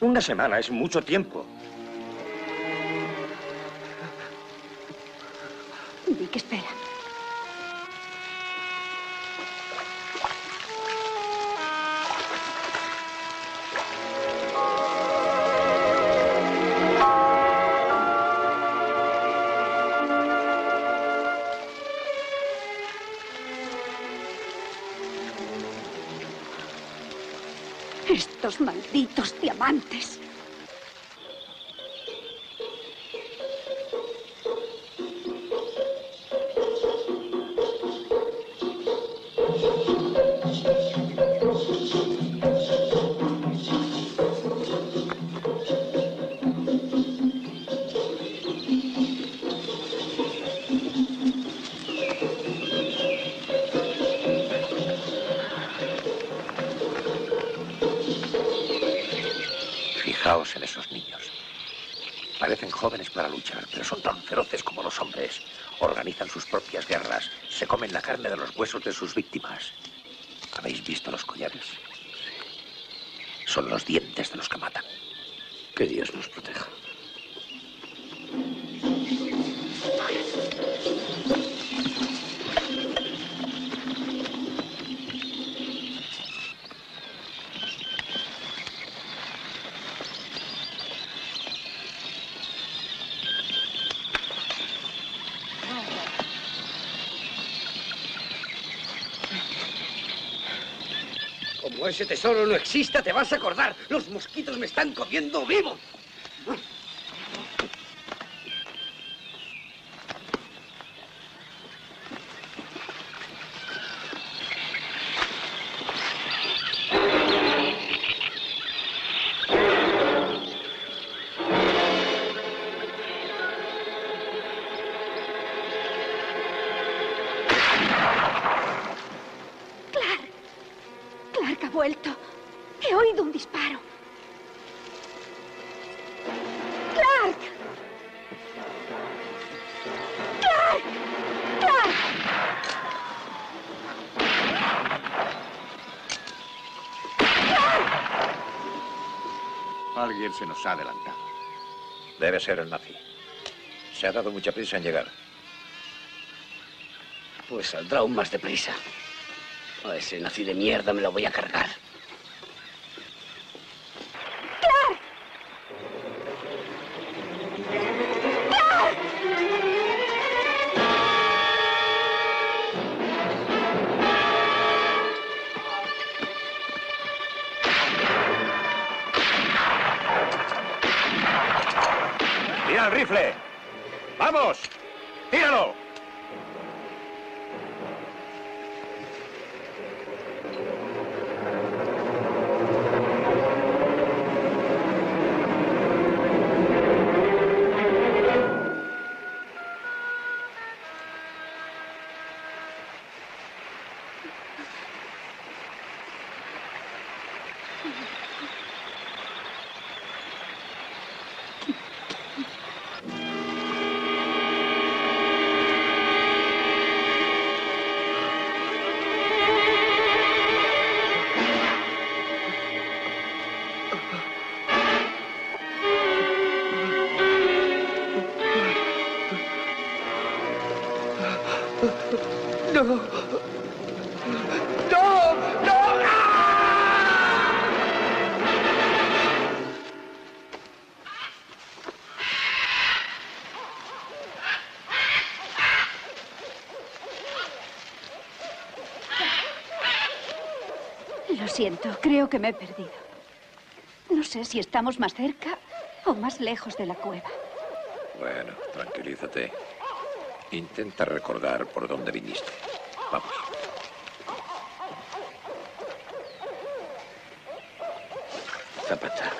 Una semana es mucho tiempo. Dick, espera. Estos malditos diamantes. Comen la carne de los huesos de sus víctimas. ¿Habéis visto los collares? Son los dientes de los que matan. Que Dios nos proteja. Como ese tesoro no exista, te vas a acordar. Los mosquitos me están comiendo vivo. Clark. Clark ha vuelto. Alguien se nos ha adelantado. Debe ser el nazi. Se ha dado mucha prisa en llegar. Pues saldrá aún más deprisa. A ese nazi de mierda me lo voy a cargar. Siento, creo que me he perdido. No sé si estamos más cerca o más lejos de la cueva. Bueno, tranquilízate. Intenta recordar por dónde viniste. Vamos. Zapata,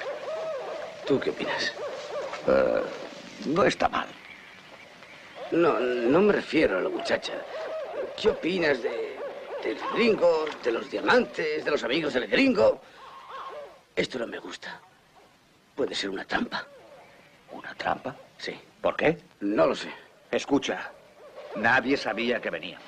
¿tú qué opinas? Eh, no está mal. No, no me refiero a la muchacha. ¿Qué opinas de, del gringo, de los diamantes, de los amigos del gringo? Esto no me gusta. Puede ser una trampa. ¿Una trampa? Sí. ¿Por qué? No lo sé. Escucha, nadie sabía que venía.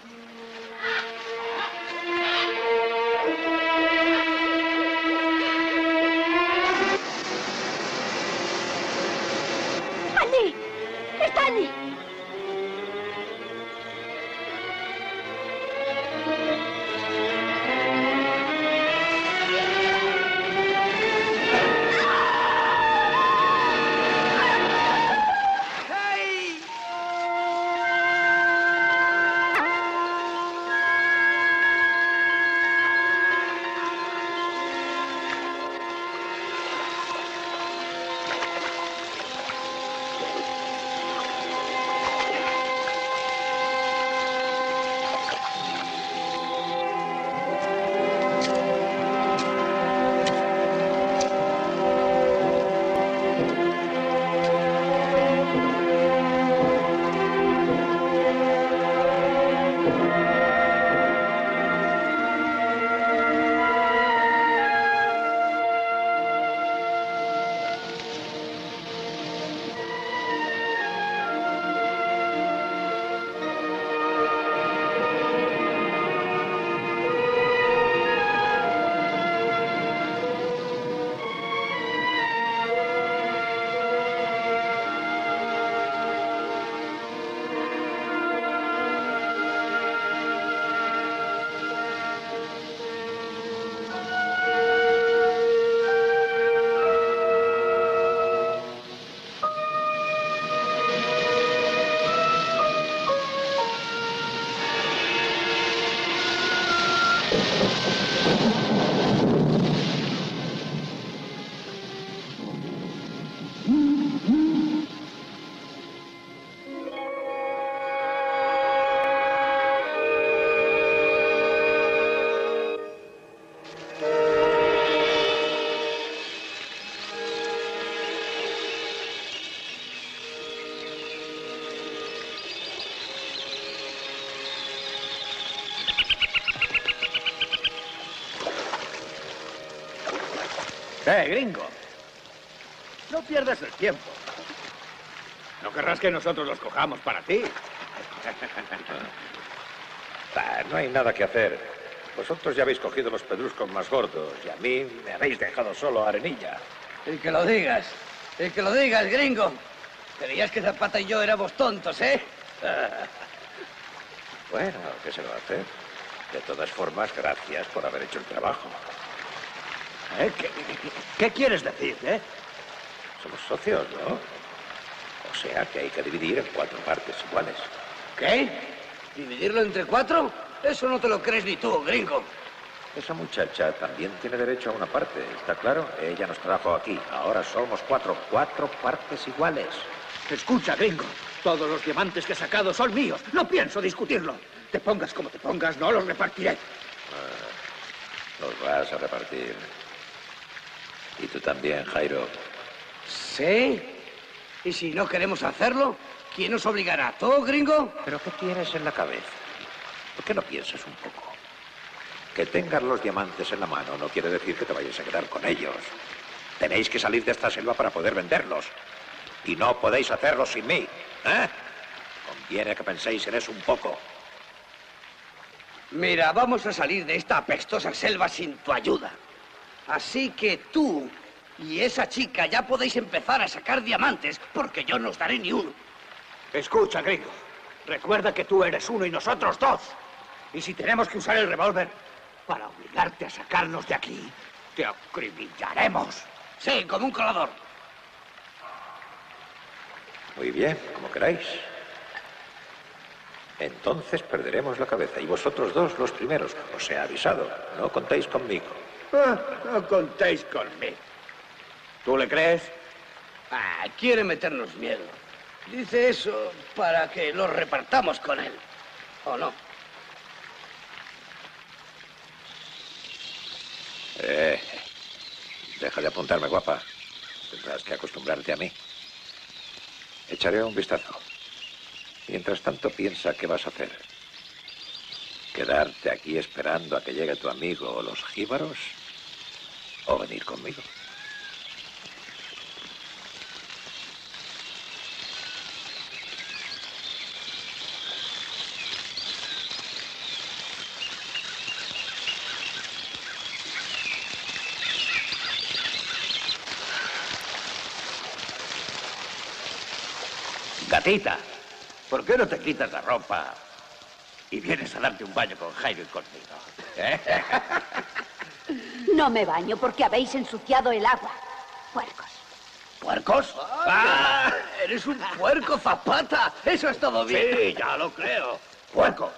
¡Eh, gringo! No pierdas el tiempo. No querrás que nosotros los cojamos para ti. Ah, no hay nada que hacer. Vosotros ya habéis cogido los pedruscos más gordos y a mí me habéis dejado solo arenilla. Y que lo digas. Y que lo digas, gringo. Creías que Zapata y yo éramos tontos, ¿eh? Bueno, ¿qué se lo va a hacer? De todas formas, gracias por haber hecho el trabajo. ¿Eh? ¿Qué, qué- qué quieres decir, eh? Somos socios, ¿no? O sea que hay que dividir en cuatro partes iguales. ¿Qué? ¿Dividirlo entre cuatro? Eso no te lo crees ni tú, gringo. Esa muchacha también tiene derecho a una parte, ¿está claro? Ella nos trajo aquí. Ahora somos cuatro, cuatro partes iguales. Escucha, gringo. Todos los diamantes que he sacado son míos. No pienso discutirlo. Te pongas como te pongas, no los repartiré. Los vas a repartir. Y tú también, Jairo. ¿Sí? ¿Y si no queremos hacerlo? ¿Quién nos obligará? ¿Tú, gringo? ¿Pero qué tienes en la cabeza? ¿Por qué no piensas un poco? Que tengas los diamantes en la mano no quiere decir que te vayas a quedar con ellos. Tenéis que salir de esta selva para poder venderlos. Y no podéis hacerlo sin mí. ¿Eh? Conviene que penséis en eso un poco. Mira, vamos a salir de esta apestosa selva sin tu ayuda. Así que tú y esa chica ya podéis empezar a sacar diamantes, porque yo no os daré ni uno. Escucha, gringo. Recuerda que tú eres uno y nosotros dos. Y si tenemos que usar el revólver para obligarte a sacarnos de aquí, te acribillaremos. Sí, como un colador. Muy bien, como queráis. Entonces perderemos la cabeza. Y vosotros dos los primeros. Os he avisado. No contéis conmigo. Ah, no contéis conmigo. ¿Tú le crees? Ah, quiere meternos miedo. Dice eso para que lo repartamos con él. ¿O no? Eh, deja de apuntarme, guapa. Tendrás que acostumbrarte a mí. Echaré un vistazo. Mientras tanto, piensa qué vas a hacer. ¿Quedarte aquí esperando a que llegue tu amigo o los jíbaros? ¿O venir conmigo? Gatita, ¿por qué no te quitas la ropa y vienes a darte un baño con Jairo y conmigo? No me baño porque habéis ensuciado el agua. Puercos. ¿Puercos? ¡Ah! ¡Eres un puerco, Zapata! Eso es todo bien. Sí, ya lo creo. Puerco.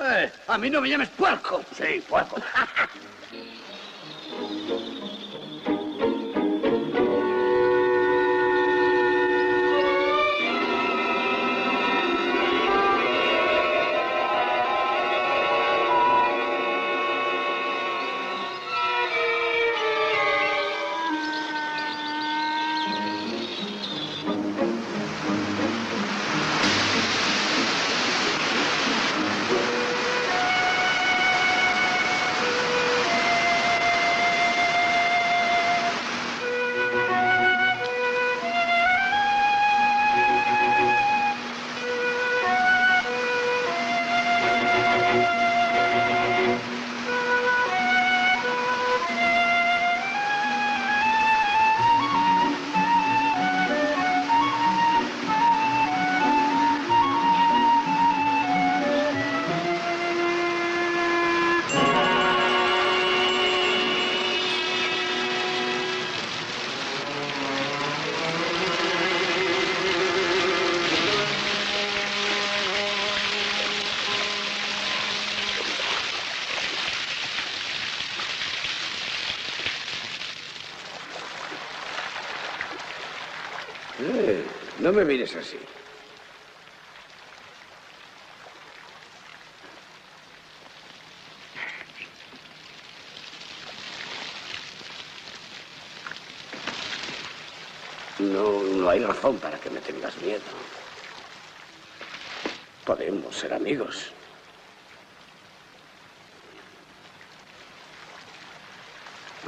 Eh, a mí no me llames puerco. Sí, puerco. no me mires así. No, no hay razón para que me tengas miedo. Podemos ser amigos.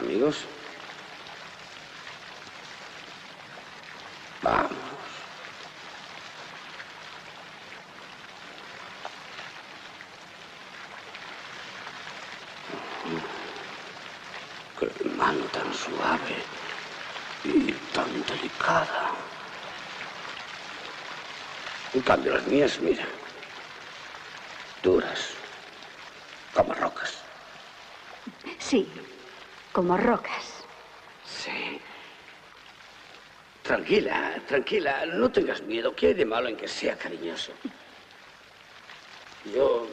¿Amigos? Qué mano tan suave y tan delicada. En cambio, las mías, mira, duras, como rocas. Sí, como rocas. Sí. Tranquila, tranquila, no tengas miedo. ¿Qué hay de malo en que sea cariñoso? Yo...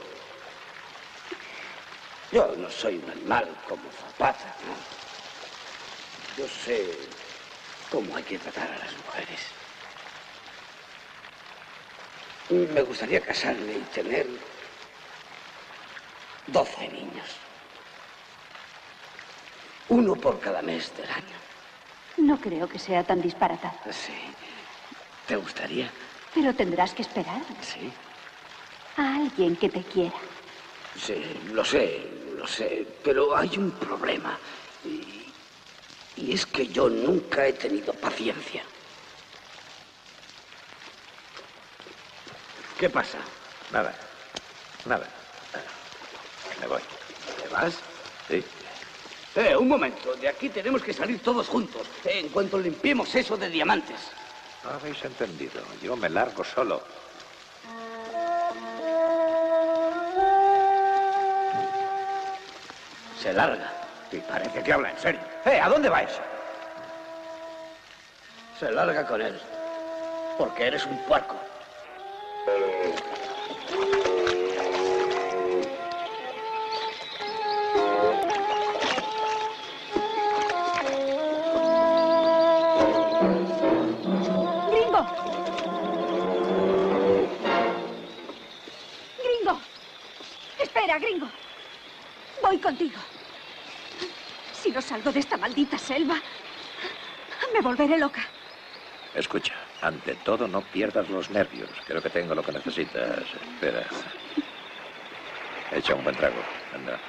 Yo no soy un animal como Zapata, ¿no? Yo sé cómo hay que tratar a las mujeres. Me gustaría casarme y tener 12 niños. Uno por cada mes del año. No creo que sea tan disparatado. Sí. ¿Te gustaría? Pero tendrás que esperar Sí. a alguien que te quiera. Sí, lo sé, lo sé. Pero hay un problema. Y, y es que yo nunca he tenido paciencia. ¿Qué pasa? Nada. Nada. Me voy. ¿Te vas? Sí. Eh, un momento. De aquí tenemos que salir todos juntos. eh, en cuanto limpiemos eso de diamantes. No habéis entendido. Yo me largo solo. Se larga. Y parece que habla en serio. ¡Eh! ¿A dónde vais? Se larga con él. Porque eres un puerco. Volveré loca. Escucha, ante todo no pierdas los nervios. Creo que tengo lo que necesitas. Espera. Echa un buen trago. Anda.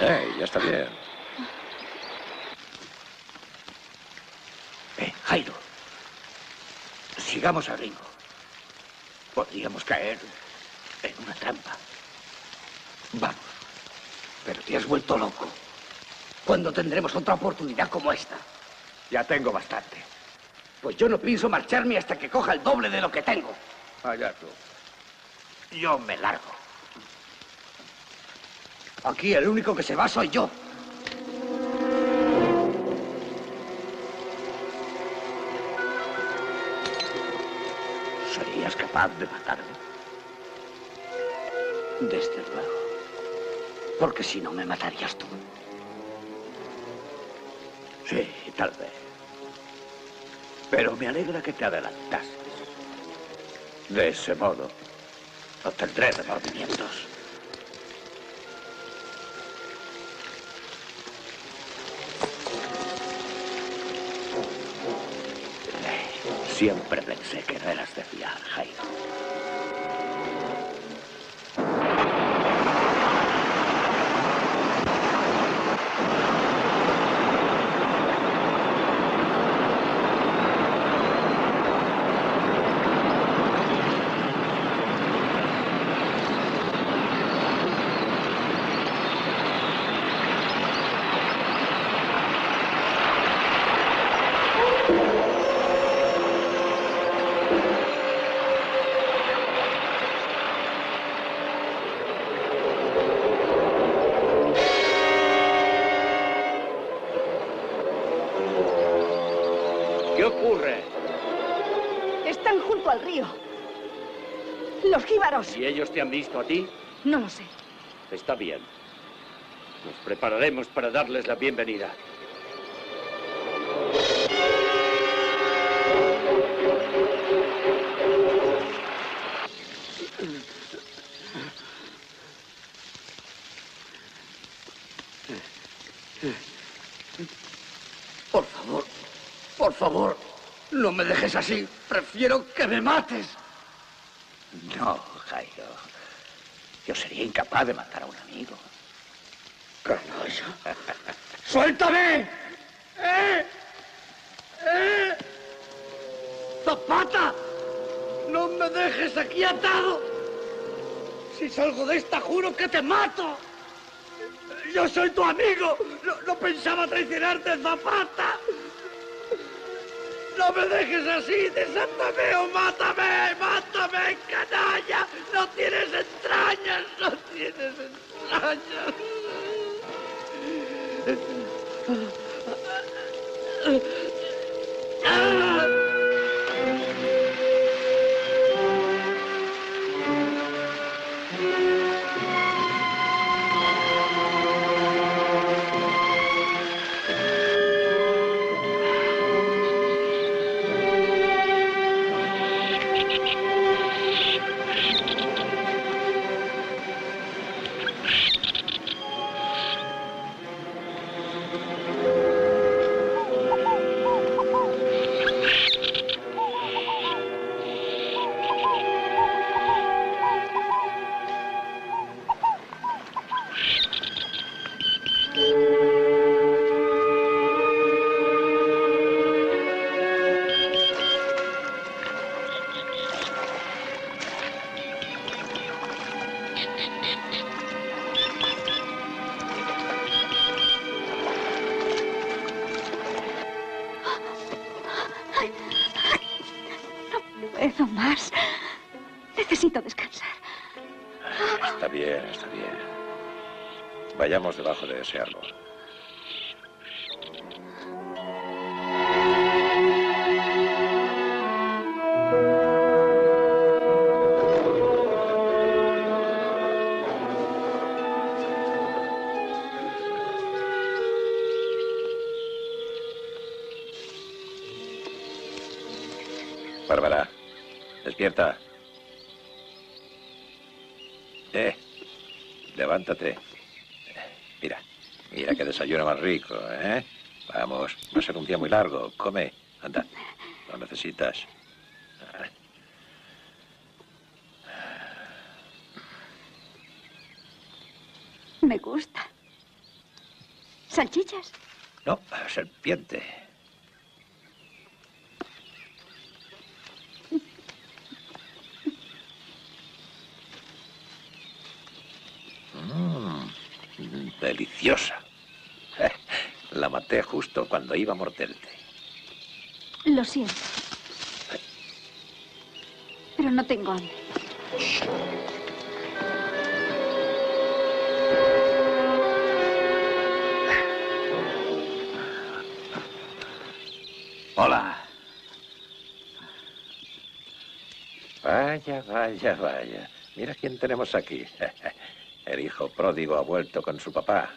¡Eh! Ya está bien. Eh, Jairo. Sigamos a Ringo. Podríamos caer en una trampa. Vamos. Pero te has vuelto loco. ¿Cuándo tendremos otra oportunidad como esta? Ya tengo bastante. Pues yo no pienso marcharme hasta que coja el doble de lo que tengo. Allá tú. Yo me largo. Aquí el único que se va soy yo. ¿Serías capaz de matarme? Desde luego. Porque si no me matarías tú. Sí, tal vez. Pero me alegra que te adelantases. De ese modo, no tendré remordimientos. Siempre pensé que no eras de fiar, Jairo. Jíbaros. ¿Y ellos te han visto a ti? No lo sé. Está bien. Nos prepararemos para darles la bienvenida. Por favor, por favor, no me dejes así. Prefiero que me mates. No, Jairo. Yo incapaz de matar a un amigo. Canalla. ¡Suéltame! ¡Eh! ¡Eh! ¡Zapata! ¡No me dejes aquí atado! Si salgo de esta, juro que te mato. Yo soy tu amigo. No, no pensaba traicionarte, Zapata. No me dejes así, desátame o mátame, mátame, canalla. No tienes entrañas, no tienes entrañas. Vayamos desayuno más rico, ¿eh? Vamos, va a ser un día muy largo. Come, anda, lo necesitas. Me gusta. ¿Salchichas? No, serpiente. Cuando iba a morderte. Lo siento. Pero no tengo hambre. Hola. Vaya, vaya, vaya. Mira quién tenemos aquí. El hijo pródigo ha vuelto con su papá.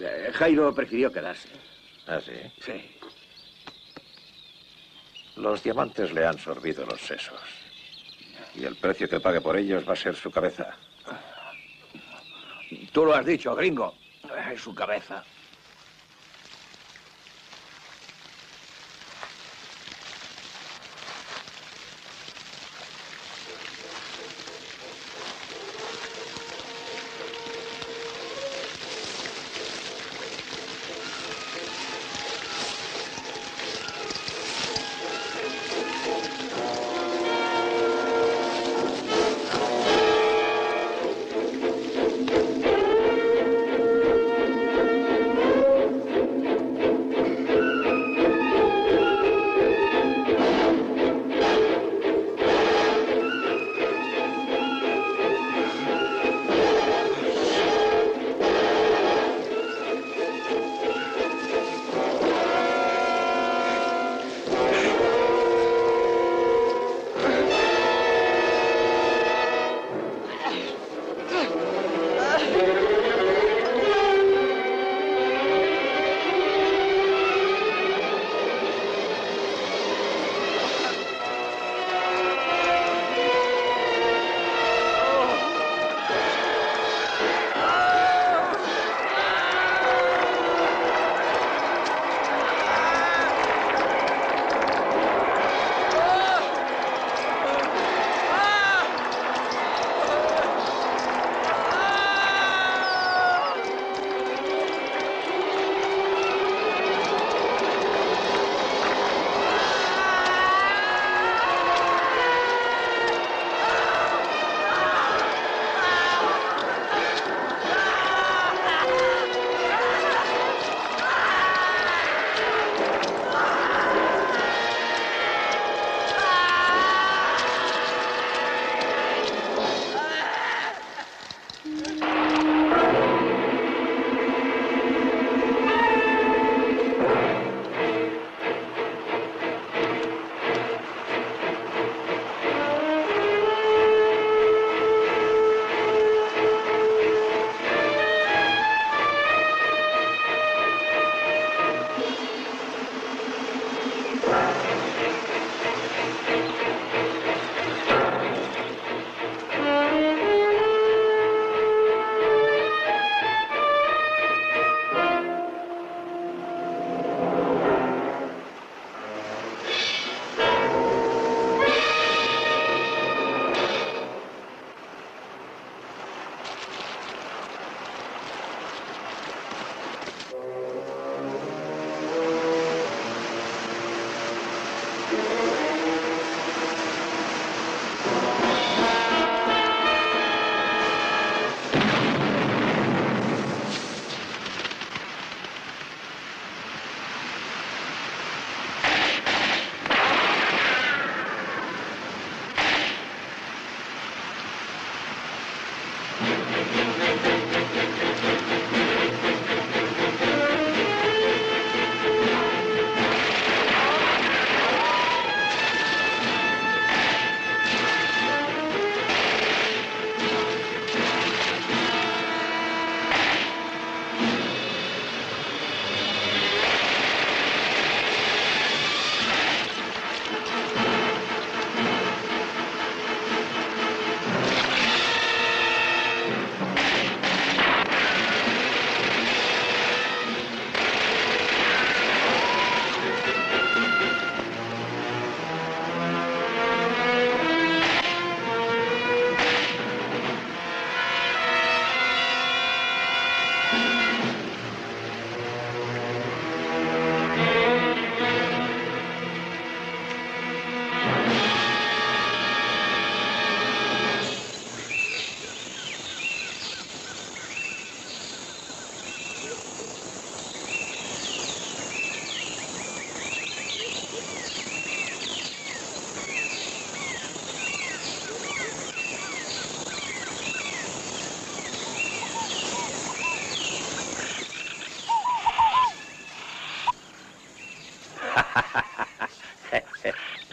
Eh, Jairo prefirió quedarse. ¿Ah, sí? Sí. Los diamantes le han sorbido los sesos. Y el precio que pague por ellos va a ser su cabeza. Tú lo has dicho, gringo. Es su cabeza.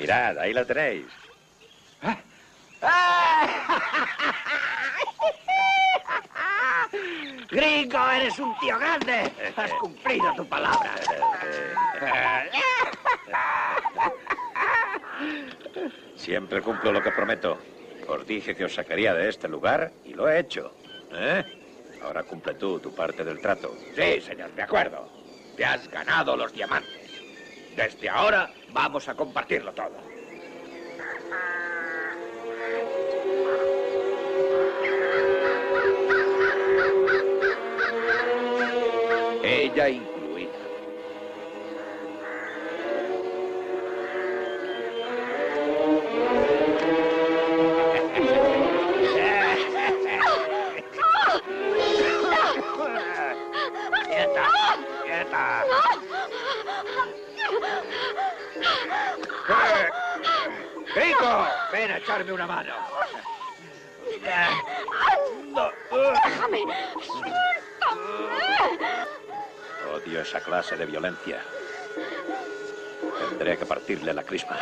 Mirad, ahí la tenéis. Gringo, eres un tío grande. Has cumplido tu palabra. Siempre cumplo lo que prometo. Os dije que os sacaría de este lugar y lo he hecho. ¿Eh? Ahora cumple tú tu parte del trato. Sí, señor, de acuerdo. Te has ganado los diamantes. Desde ahora vamos a compartirlo todo. Ella incluida. De violencia. Tendré que partirle la crisma.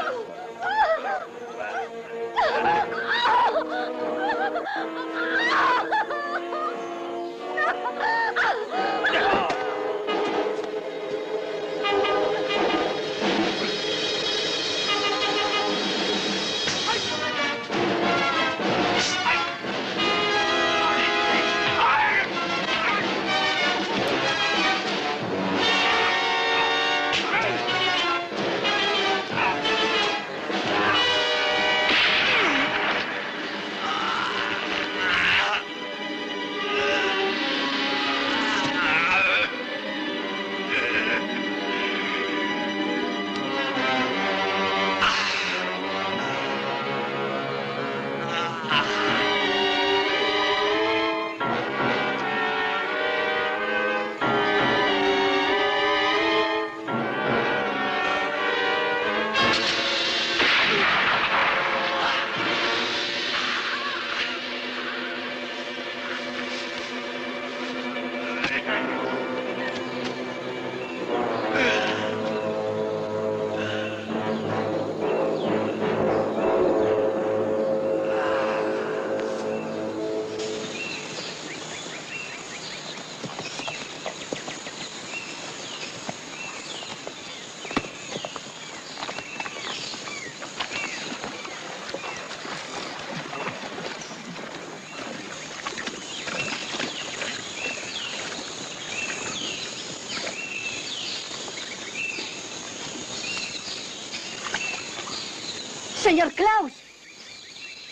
Señor Klaus.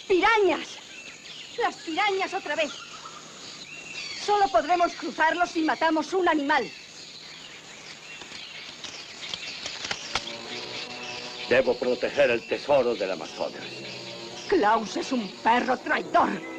Pirañas. Las pirañas otra vez. Solo podremos cruzarlos si matamos un animal. Debo proteger el tesoro del Amazonas. Klaus es un perro traidor.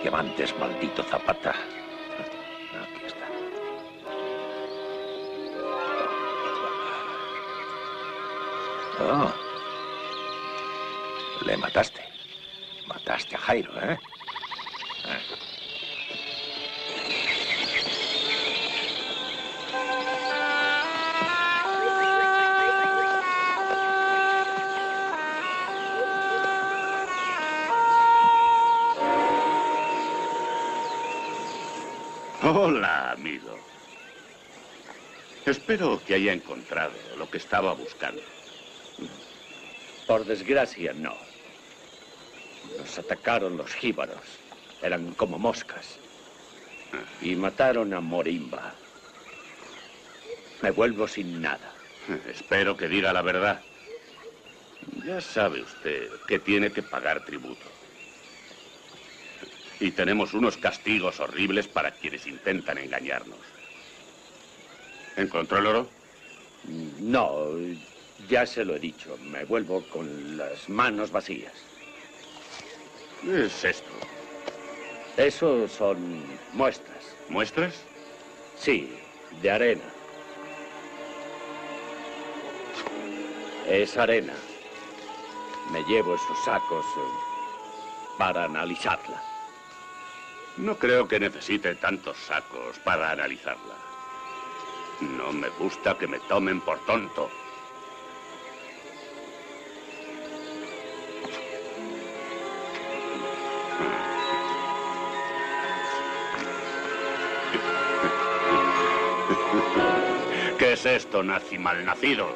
Los diamantes, maldito Zapata? Aquí está. Oh. Le mataste. Mataste a Jairo, ¿eh? Espero que haya encontrado lo que estaba buscando. Por desgracia, no. Nos atacaron los jíbaros. Eran como moscas. Y mataron a Morimba. Me vuelvo sin nada. Espero que diga la verdad. Ya sabe usted que tiene que pagar tributo. Y tenemos unos castigos horribles para quienes intentan engañarnos. ¿Encontró el oro? No, ya se lo he dicho. Me vuelvo con las manos vacías. ¿Qué es esto? Eso son muestras. ¿Muestras? Sí, de arena. Es arena. Me llevo esos sacos eh, para analizarla. No creo que necesite tantos sacos para analizarla. No me gusta que me tomen por tonto. ¿Qué es esto, nazi malnacido?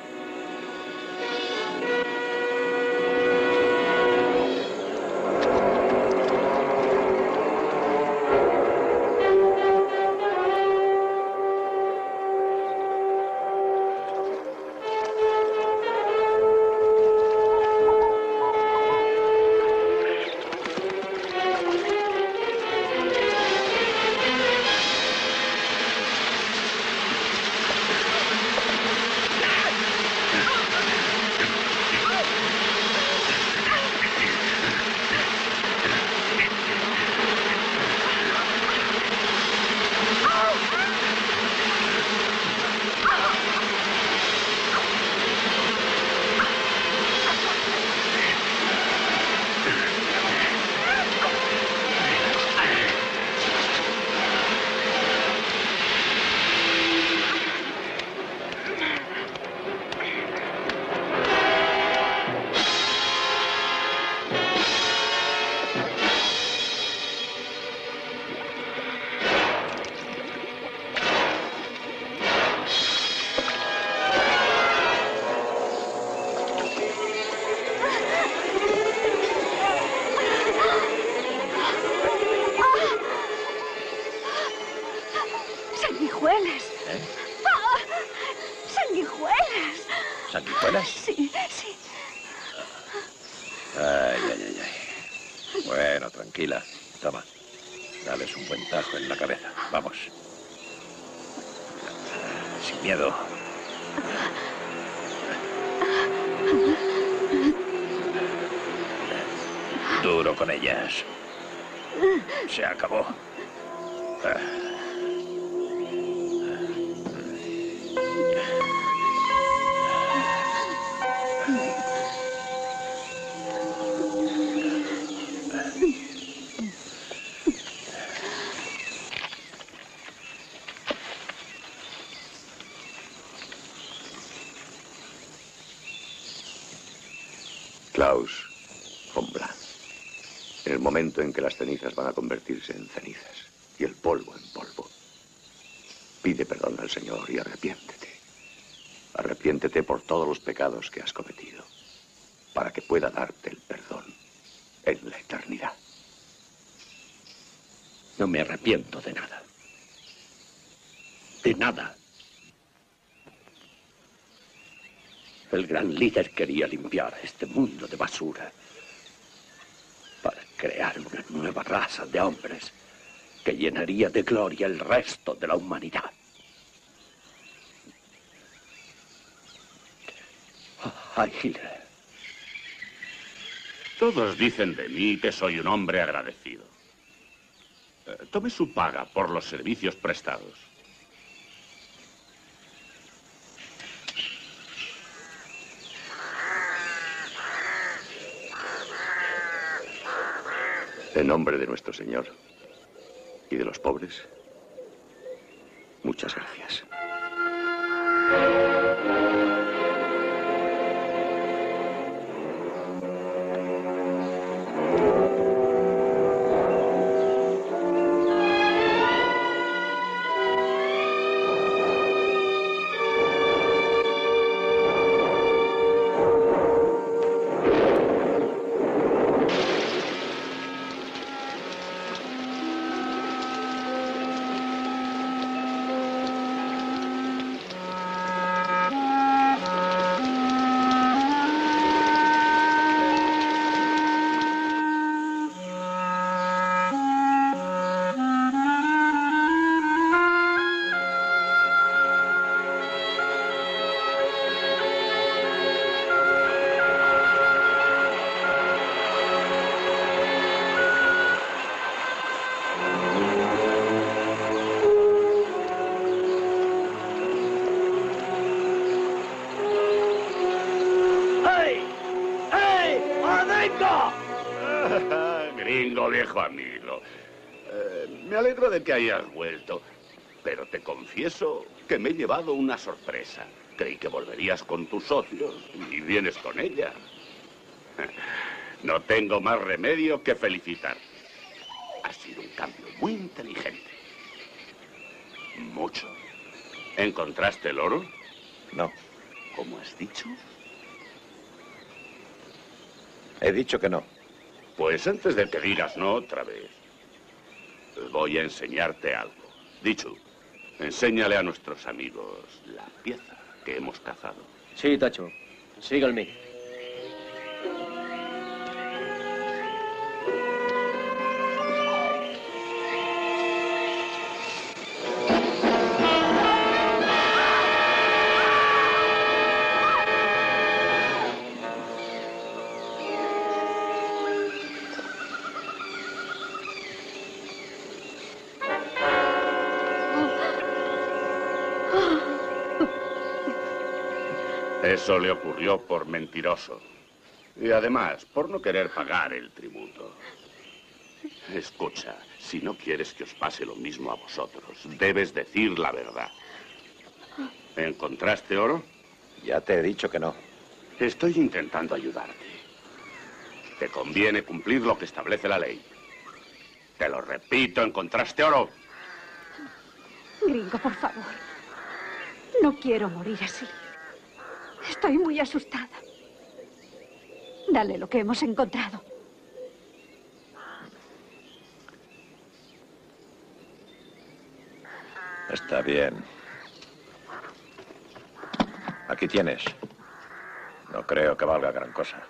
El momento en que las cenizas van a convertirse en cenizas y el polvo en polvo, pide perdón al Señor y arrepiéntete. Arrepiéntete por todos los pecados que has cometido, para que pueda darte el perdón en la eternidad. No me arrepiento de nada. De nada. El gran líder quería limpiar este mundo de basura crear una nueva raza de hombres que llenaría de gloria el resto de la humanidad. Ah, Hitler. Todos dicen de mí que soy un hombre agradecido. Eh, Tome su paga por los servicios prestados. En nombre de nuestro Señor y de los pobres, muchas gracias. Que hayas vuelto, pero te confieso que me he llevado una sorpresa. Creí que volverías con tus socios y vienes con ella. No tengo más remedio que felicitar. Ha sido un cambio muy inteligente. Mucho. ¿Encontraste el oro? No. ¿Cómo has dicho? He dicho que no. Pues antes de que digas no otra vez, voy a enseñarte algo. Dicho, enséñale a nuestros amigos la pieza que hemos cazado. Sí, Tacho. Síganme. Eso le ocurrió por mentiroso. Y además, por no querer pagar el tributo. Escucha, si no quieres que os pase lo mismo a vosotros, debes decir la verdad. ¿Encontraste oro? Ya te he dicho que no. Estoy intentando ayudarte. Te conviene cumplir lo que establece la ley. Te lo repito, ¿encontraste oro? Gringo, por favor. No quiero morir así. Estoy muy asustada. Dale lo que hemos encontrado. Está bien. Aquí tienes. No creo que valga gran cosa.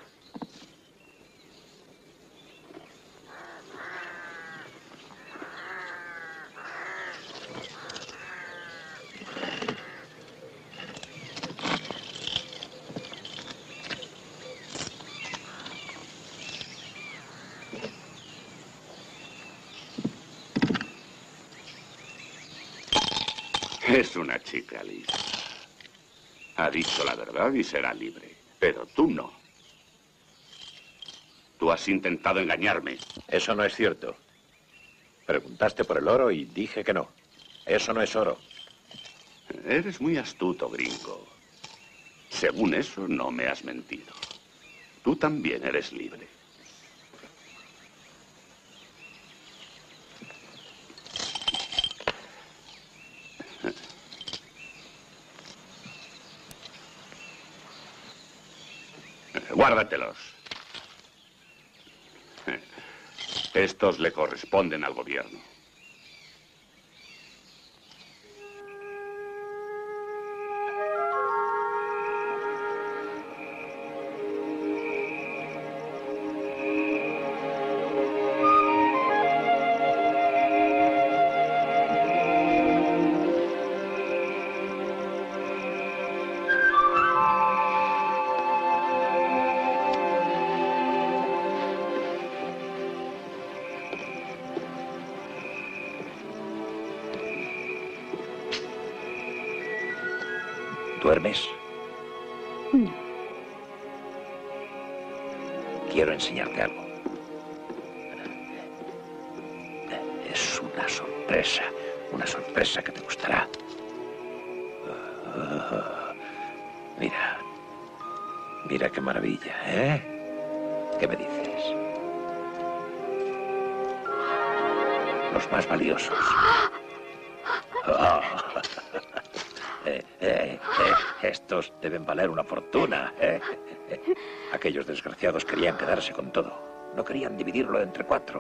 Chica lista. Ha dicho la verdad y será libre. Pero tú no. Tú has intentado engañarme. Eso no es cierto. Preguntaste por el oro y dije que no. Eso no es oro. Eres muy astuto, gringo. Según eso, no me has mentido. Tú también eres libre. Guárdatelos. Estos le corresponden al gobierno.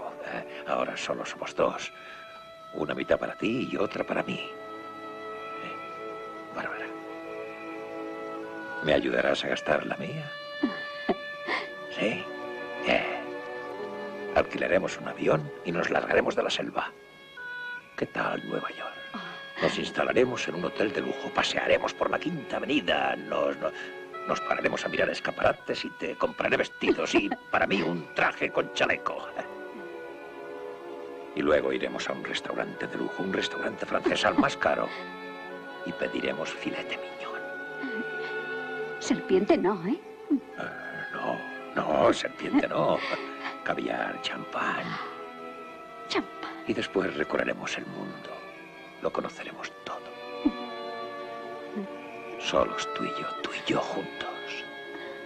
Cuatro. Eh, Ahora solo somos dos. Una mitad para ti y otra para mí. Eh, Bárbara. ¿Me ayudarás a gastar la mía? ¿Sí? Eh, Alquilaremos un avión y nos largaremos de la selva. ¿Qué tal Nueva York? Nos instalaremos en un hotel de lujo, pasearemos por la Quinta Avenida, nos, nos, nos pararemos a mirar escaparates y te compraré vestidos y para mí un traje con chaleco. Y luego iremos a un restaurante de lujo, un restaurante francés al más caro, y pediremos filete miñón. Serpiente no, ¿eh? No, No, serpiente no. Caviar, champán. Champán. Y después recorreremos el mundo. Lo conoceremos todo. Solos tú y yo, tú y yo juntos.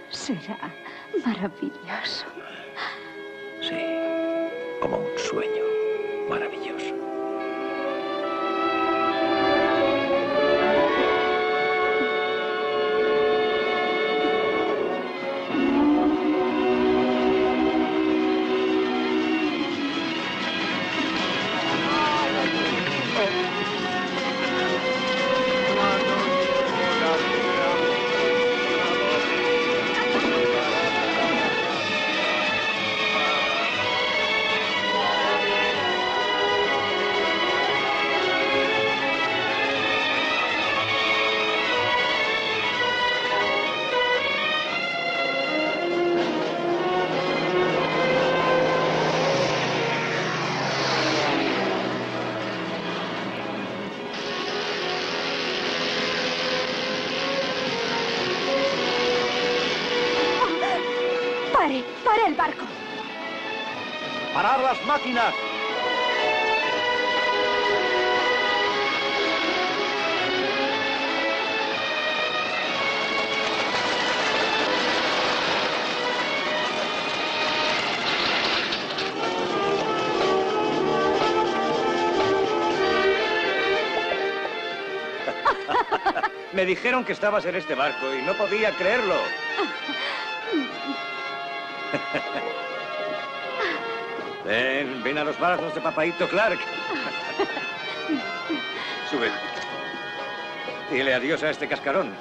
Será maravilloso. Sí, como un maravilloso. Las máquinas! Me dijeron que estabas en este barco y no podía creerlo. Ven, ven a los brazos de papaito Clark. Sube. Dile adiós a este cascarón.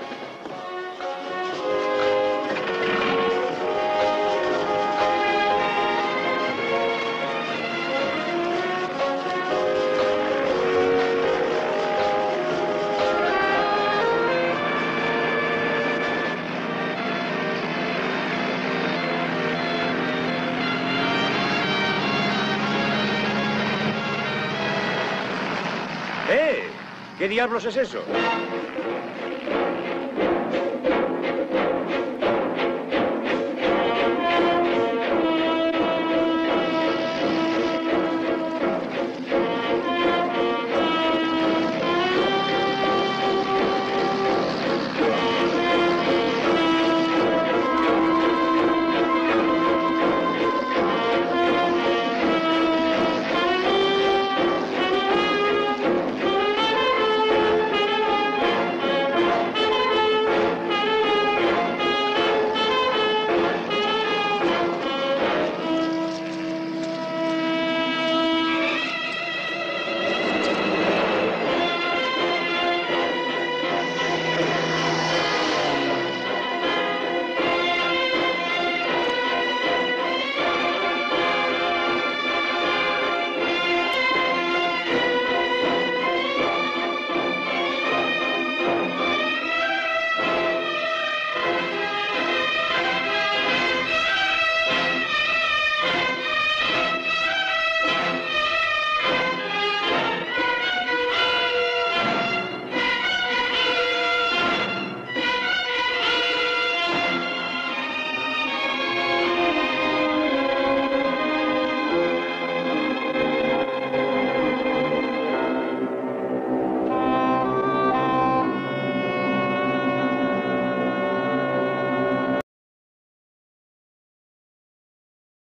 Diablos es eso?